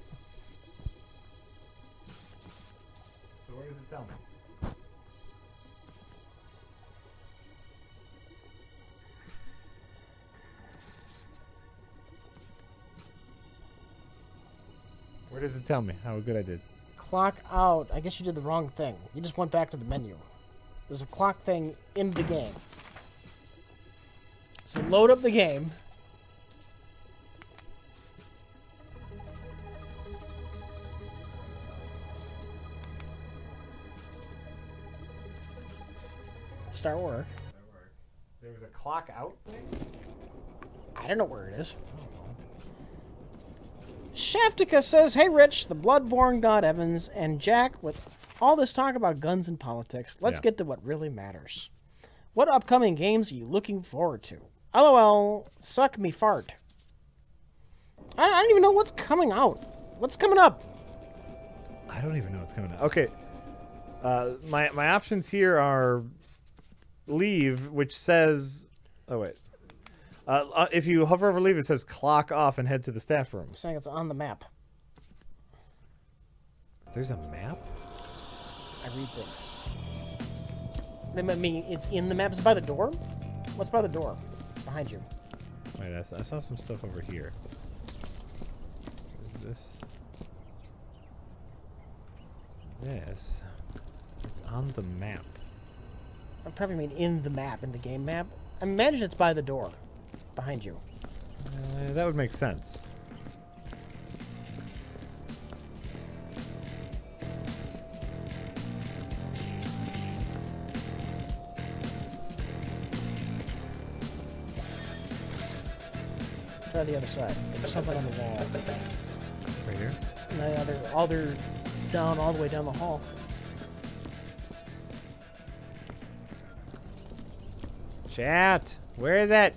So where does it tell me? Does it tell me how good I did? Clock out. I guess you did the wrong thing. You just went back to the menu. There's a clock thing in the game. So load up the game. Start work. There was a clock out thing? I don't know where it is. Shaftica says, Hey Rich, the Bloodborne God Evans, and Jack, with all this talk about guns and politics, let's Yeah. get to what really matters. What upcoming games are you looking forward to? LOL, suck me fart. I, I don't even know what's coming out. What's coming up? I don't even know what's coming out. Okay. Uh, my my options here are leave, which says oh wait. Uh, uh, if you hover over leave, it says clock off and head to the staff room. saying it's on the map. There's a map? I read things. They mean it's in the map. Is it by the door? What's by the door? Behind you. Wait, I, I saw some stuff over here. Is this? Is this? It's on the map. I probably mean in the map, in the game map. I imagine it's by the door. Behind you. Uh, that would make sense. Try the other side. There's something on the wall. Right here. And the other, all they're down all the way down the hall. Chat, where is it?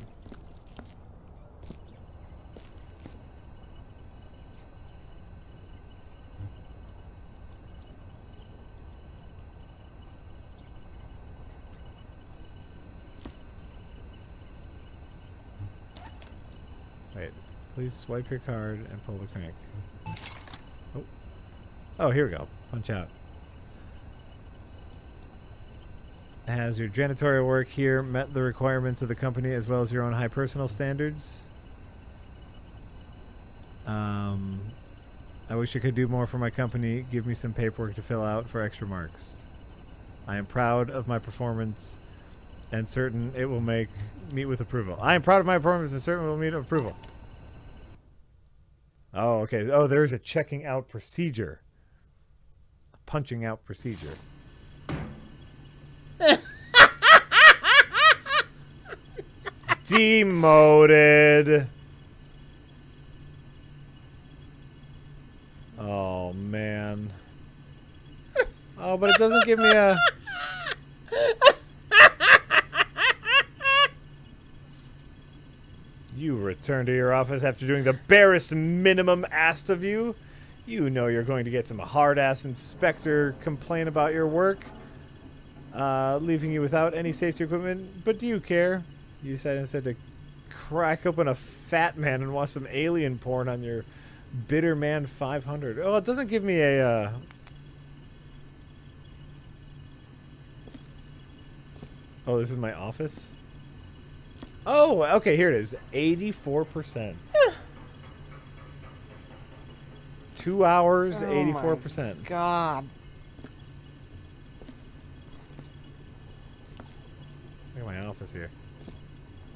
Wait, please swipe your card and pull the crank. Oh, oh, here we go. Punch out. Has your janitorial work here met the requirements of the company as well as your own high personal standards? Um, I wish I could do more for my company. Give me some paperwork to fill out for extra marks. I am proud of my performance and certain it will make meet with approval. I am proud of my performance and certain it will meet approval. Oh, okay. Oh, there's a checking out procedure. A punching out procedure. Demoted. Oh man. Oh, but it doesn't give me a. You return to your office after doing the barest minimum asked of you. You know you're going to get some hard ass inspector complain about your work, uh, leaving you without any safety equipment. But do you care? You decided instead to crack open a fat man and watch some alien porn on your Bitter Man 500. Oh, it doesn't give me a. Uh... Oh, this is my office? Oh, okay, here it is. 84%. Two hours, oh 84%. God. Look at my office here.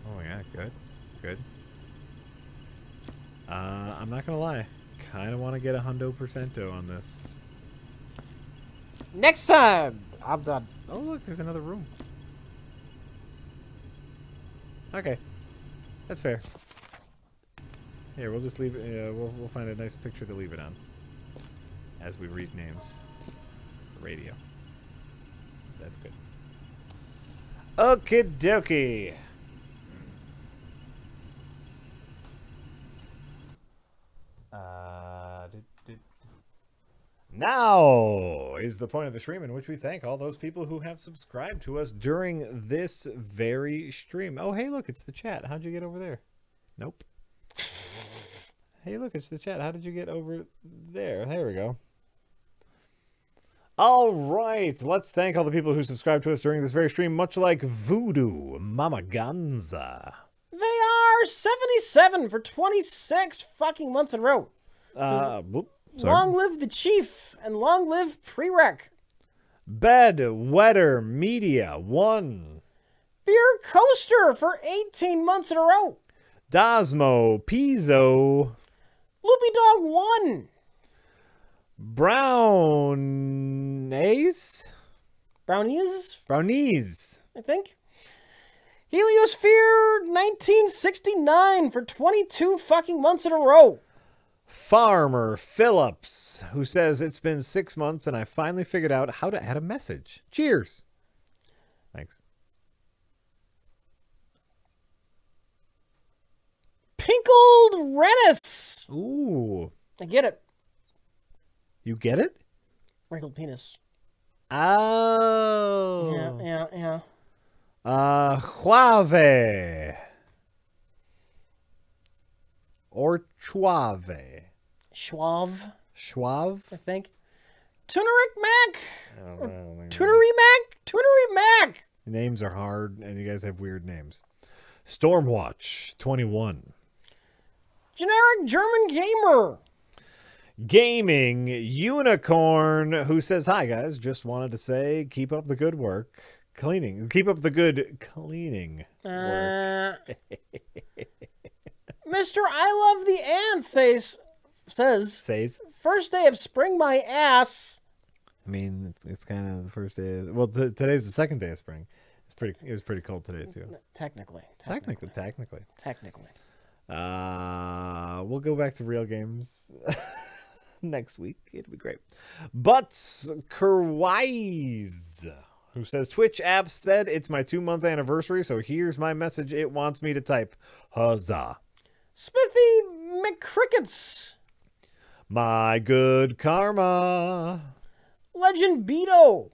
Oh, yeah, good. Good. Uh, I'm not going to lie. Kind of want to get a hundo percento on this. Next time! I'm done. Oh, look, there's another room. Okay, that's fair. Here, we'll just leave it. Uh, we'll we'll find a nice picture to leave it on. As we read names. Radio. That's good. Okie dokie. Uh, du- now is the point of the stream in which we thank all those people who have subscribed to us during this very stream. Oh, hey, look, it's the chat. How'd you get over there? Nope. hey, look, it's the chat. How did you get over there? There we go. All right, let's thank all the people who subscribed to us during this very stream, much like Voodoo Mama Ganza. They are 77 for 26 fucking months in a row. Uh, whoop, sorry. Long live the chief and long live prerec. Bed Wetter Media 1. Beer coaster for 18 months in a row. Dasmo Pizzo Loopy Dog 1. Brown Ace Brownies, Brownies I think. Heliosphere 1969 for 22 fucking months in a row. Farmer Phillips, who says it's been six months and I finally figured out how to add a message. Cheers. Thanks. Pinkled Rennis. Ooh, I get it. you get it? Wrinkled penis. Oh. Yeah, yeah, yeah. Uh, Huave. Or Chuave. Schwab, Schwave? I think. Tuneric Mac. I don't know, I don't think- Tunery Mac. Tunery Mac. Names are hard, and you guys have weird names. Stormwatch 21. Generic German gamer. Gaming Unicorn, who says, Hi guys, just wanted to say, keep up the good work. Cleaning. Keep up the good cleaning work. Uh, Mr. I love the ants says says Says. first day of spring my ass. I mean, it's, it's kind of the first day. Of, well, t- today's the second day of spring. It's pretty. It was pretty cold today too. Technically, Technically, technically. technically. Uh, we'll go back to real games next week. It'll be great. But Kerwise, who says Twitch app said it's my two month anniversary, so here's my message. It wants me to type huzzah. Smithy McCrickets, My good karma. Legend Beto,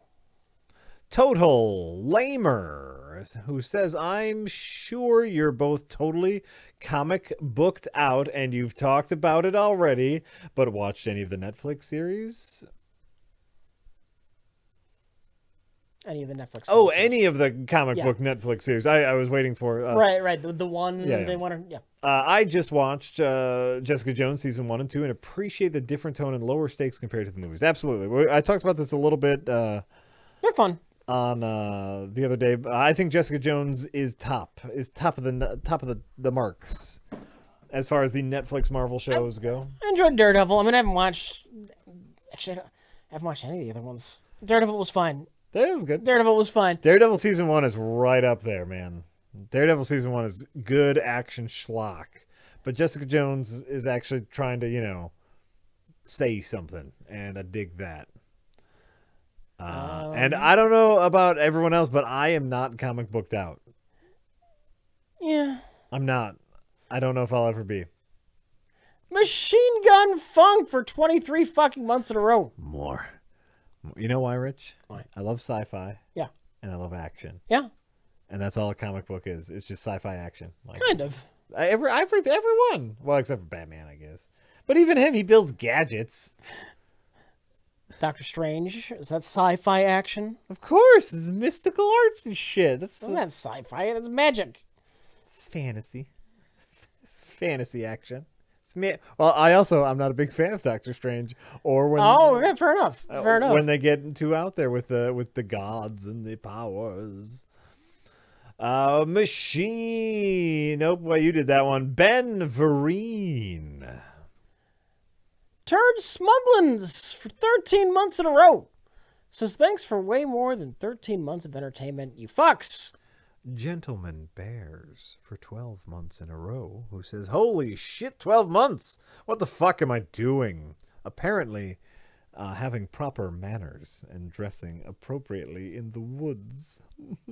Total Lamer, who says, I'm sure you're both totally comic booked out and you've talked about it already, but watched any of the Netflix series? Any of the Netflix. Oh, any of the comic Yeah. book Netflix series. I, I was waiting for. Uh, right, right. The, the one Yeah, yeah. they want to. Yeah, uh, I just watched uh, Jessica Jones season one and two and appreciate the different tone and lower stakes compared to the movies. Absolutely. I talked about this a little bit. Uh, they're fun. on uh, the other day. I think Jessica Jones is top, is top of the top of the, the marks as far as the Netflix Marvel shows go. I enjoyed Daredevil. I mean, I haven't watched. Actually, I, I haven't watched any of the other ones. Daredevil was fine. That was good. Daredevil was fine. Daredevil season one is right up there, man. Daredevil season one is good action schlock, but Jessica Jones is actually trying to, you know, say something, and I dig that. Uh, and I don't know about everyone else, but I am not comic booked out. Yeah. I'm not. I don't know if I'll ever be. Machine Gun Funk for 23 fucking months in a row. More. You know why, Rich? Why? I love sci-fi Yeah. and I love action, Yeah, and that's all a comic book is. It's just sci-fi action. Like kind of. I- every, every everyone. Well, except for Batman, I guess. But even him, he builds gadgets. Doctor Strange. Is that sci fi action? Of course, it's mystical arts and shit. That's Well, that's sci fi. It's magic. fantasy. fantasy action. Me. Well, I also I'm not a big fan of Doctor Strange or when Oh, yeah, fair enough. Uh, Fair enough. When they get too out there with the with the gods and the powers. Uh, machine. Nope. Well, you did that one. Ben Vereen. Turd Smugglins for 13 months in a row. Says thanks for way more than 13 months of entertainment, you fucks. Gentleman Bears for 12 months in a row, who says, Holy shit, 12 months! What the fuck am I doing? Apparently, uh, having proper manners and dressing appropriately in the woods.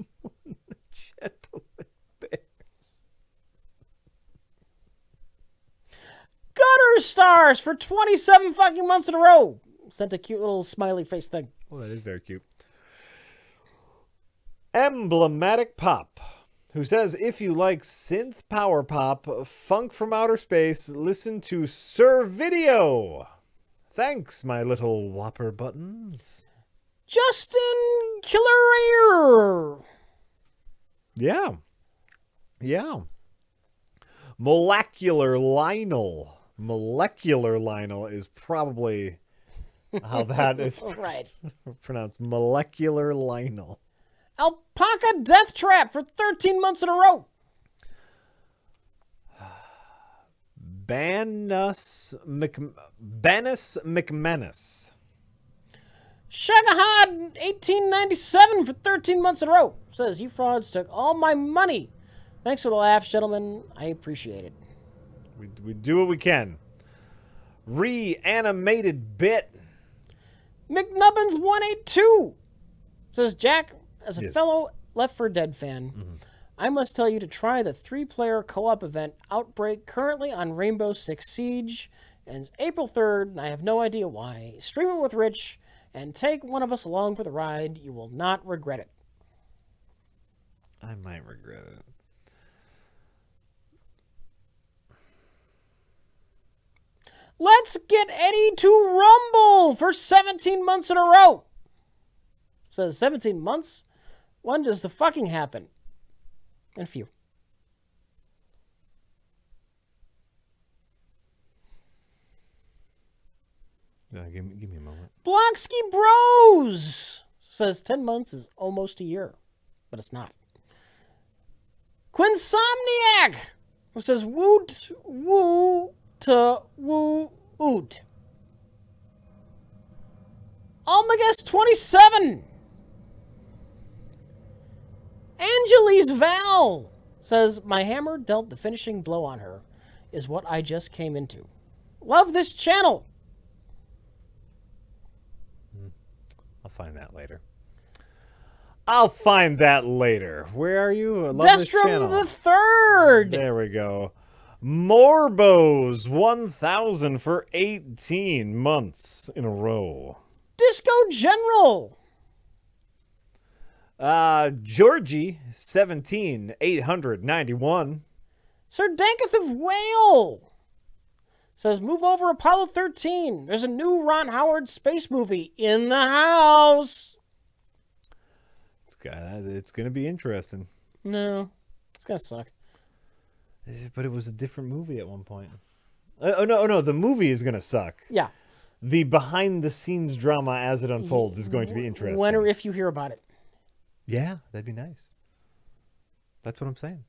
Gentleman Bears. Gutter Stars for 27 fucking months in a row. Sent a cute little smiley face thing. Oh, that is very cute. Emblematic Pop, who says if you like synth power pop, funk from outer space, listen to Sir Video. Thanks, my little whopper buttons. Justin Killer Yeah. Yeah. Molecular Lionel. Molecular Lionel is probably how that is Right. pronounced. Molecular Lionel. Alpaca Death Trap for 13 months in a row. Banus Mc... Banus McManus. Shagahad 1897 for 13 months in a row. Says, you frauds took all my money. Thanks for the laughs, gentlemen. I appreciate it. We, we do what we can. Reanimated bit. McNubbins 182 says, Jack, as a Yes. fellow Left 4 Dead fan, mm-hmm. I must tell you to try the three player co op event Outbreak currently on Rainbow Six Siege. Ends April 3rd, and I have no idea why. Stream it with Rich and take one of us along for the ride. You will not regret it. I might regret it. Let's get Eddie to Rumble for 17 months in a row. Says 17 months? When does the fucking happen? And few. Yeah, give, me, give me a moment. Blocksky Bros says 10 months is almost a year, but it's not. Quinsomniac who says woot woo to woo oot. Almagus 27. Angeles Val says my hammer dealt the finishing blow on her is what I just came into. Love this channel. Hmm. I'll find that later. I'll find that later. Where are you? I love this channel. the third. There we go. Morbos 1000 for 18 months in a row. Disco General. Uh Georgie 17 891. Sir Danketh of Whale says, Move over Apollo 13. There's a new Ron Howard space movie in the house. It's it's going to be interesting. No, it's going to suck. But it was a different movie at one point. Uh, oh no, oh no, the movie is going to suck. Yeah. The behind the scenes drama as it unfolds is going to be interesting. When or if you hear about it. Yeah, that'd be nice. That's what I'm saying.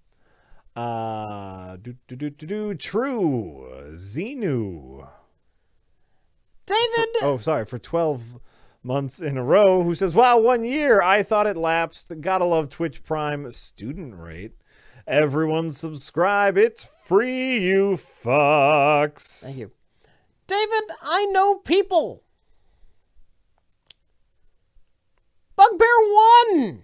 Uh, do do do do do. True, Xenu. David, Oh, sorry, for twelve months in a row. Who says, "Wow, one year. I thought it lapsed. Gotta love Twitch Prime student rate. Everyone subscribe. It's free. You fucks." thank you. David, I know people. Bugbear 1.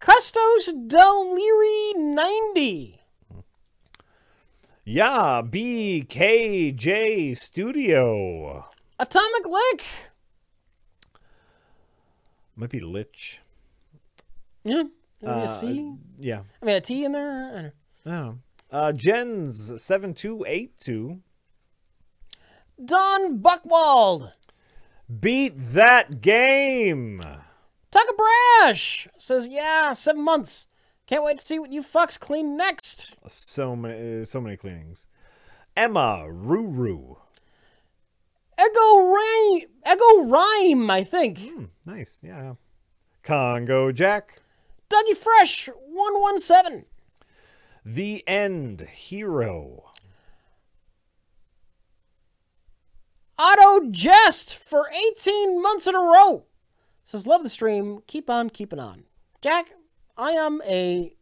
Custos Deliri 90. Yeah, BKJ Studio. Atomic Lick. Might be Lich. Yeah. Uh, a C? Yeah. I mean, a T in there? I don't know. Oh. Uh, Jens seven two eight two. Don Buckwald. Beat that game. Taka Brash says, yeah, seven months. Can't wait to see what you fucks clean next. So many, uh, so many cleanings. Emma Ruru. Ego Rhyme, Ego Rhyme, I think. Hmm, nice. Yeah. Congo Jack. Dougie Fresh 117. The End Hero. Auto Jest for 18 months in a row. Says, love the stream. Keep on keeping on. Jack, I am a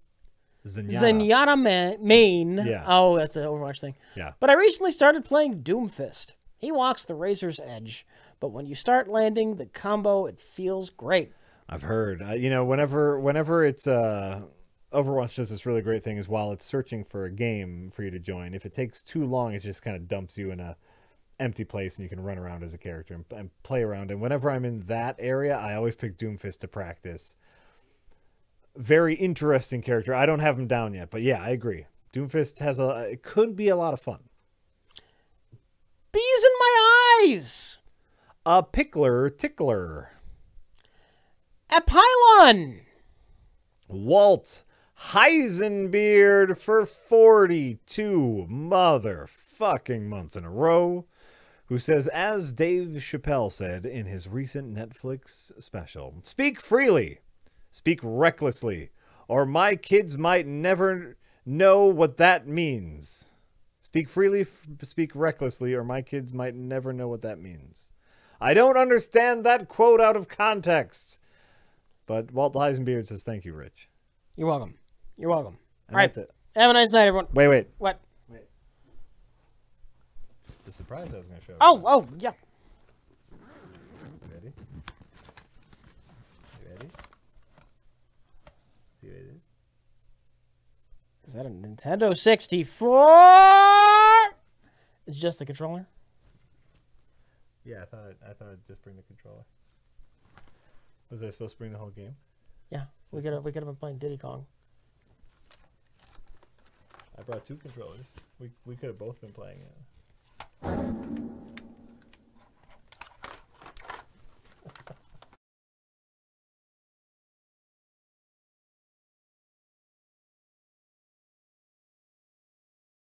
Zenyatta. Zenyatta ma- main. Yeah. Oh, that's an Overwatch thing. Yeah. But I recently started playing Doomfist. He walks the razor's edge, but when you start landing the combo, it feels great. I've heard. Uh, you know, whenever whenever it's uh Overwatch does this really great thing is while it's searching for a game for you to join, if it takes too long, it just kind of dumps you in a empty place and you can run around as a character and, and play around. And whenever I'm in that area, I always pick Doomfist to practice. Very interesting character. I don't have him down yet, but yeah, I agree. Doomfist has a it could be a lot of fun. Bees in my eyes! A pickler tickler. A pylon! Walt Heisenbeard for 42 motherfucking months in a row, who says, as Dave Chappelle said in his recent Netflix special, speak freely, speak recklessly, or my kids might never know what that means. Speak freely, speak recklessly, or my kids might never know what that means. I don't understand that quote out of context. But Walt Heisenbeard says, thank you, Rich. You're welcome. You're welcome. And All right. that's it. Have a nice night, everyone. Wait, wait. What? The surprise I was going to show. Oh, oh, yeah. You ready? You ready? You ready? Is that a Nintendo 64? It's just the controller? Yeah, I thought I'd, I thought I'd just bring the controller. Was I supposed to bring the whole game? Yeah. We could have we could have been playing Diddy Kong. I brought two controllers. We we could have both been playing it. うん。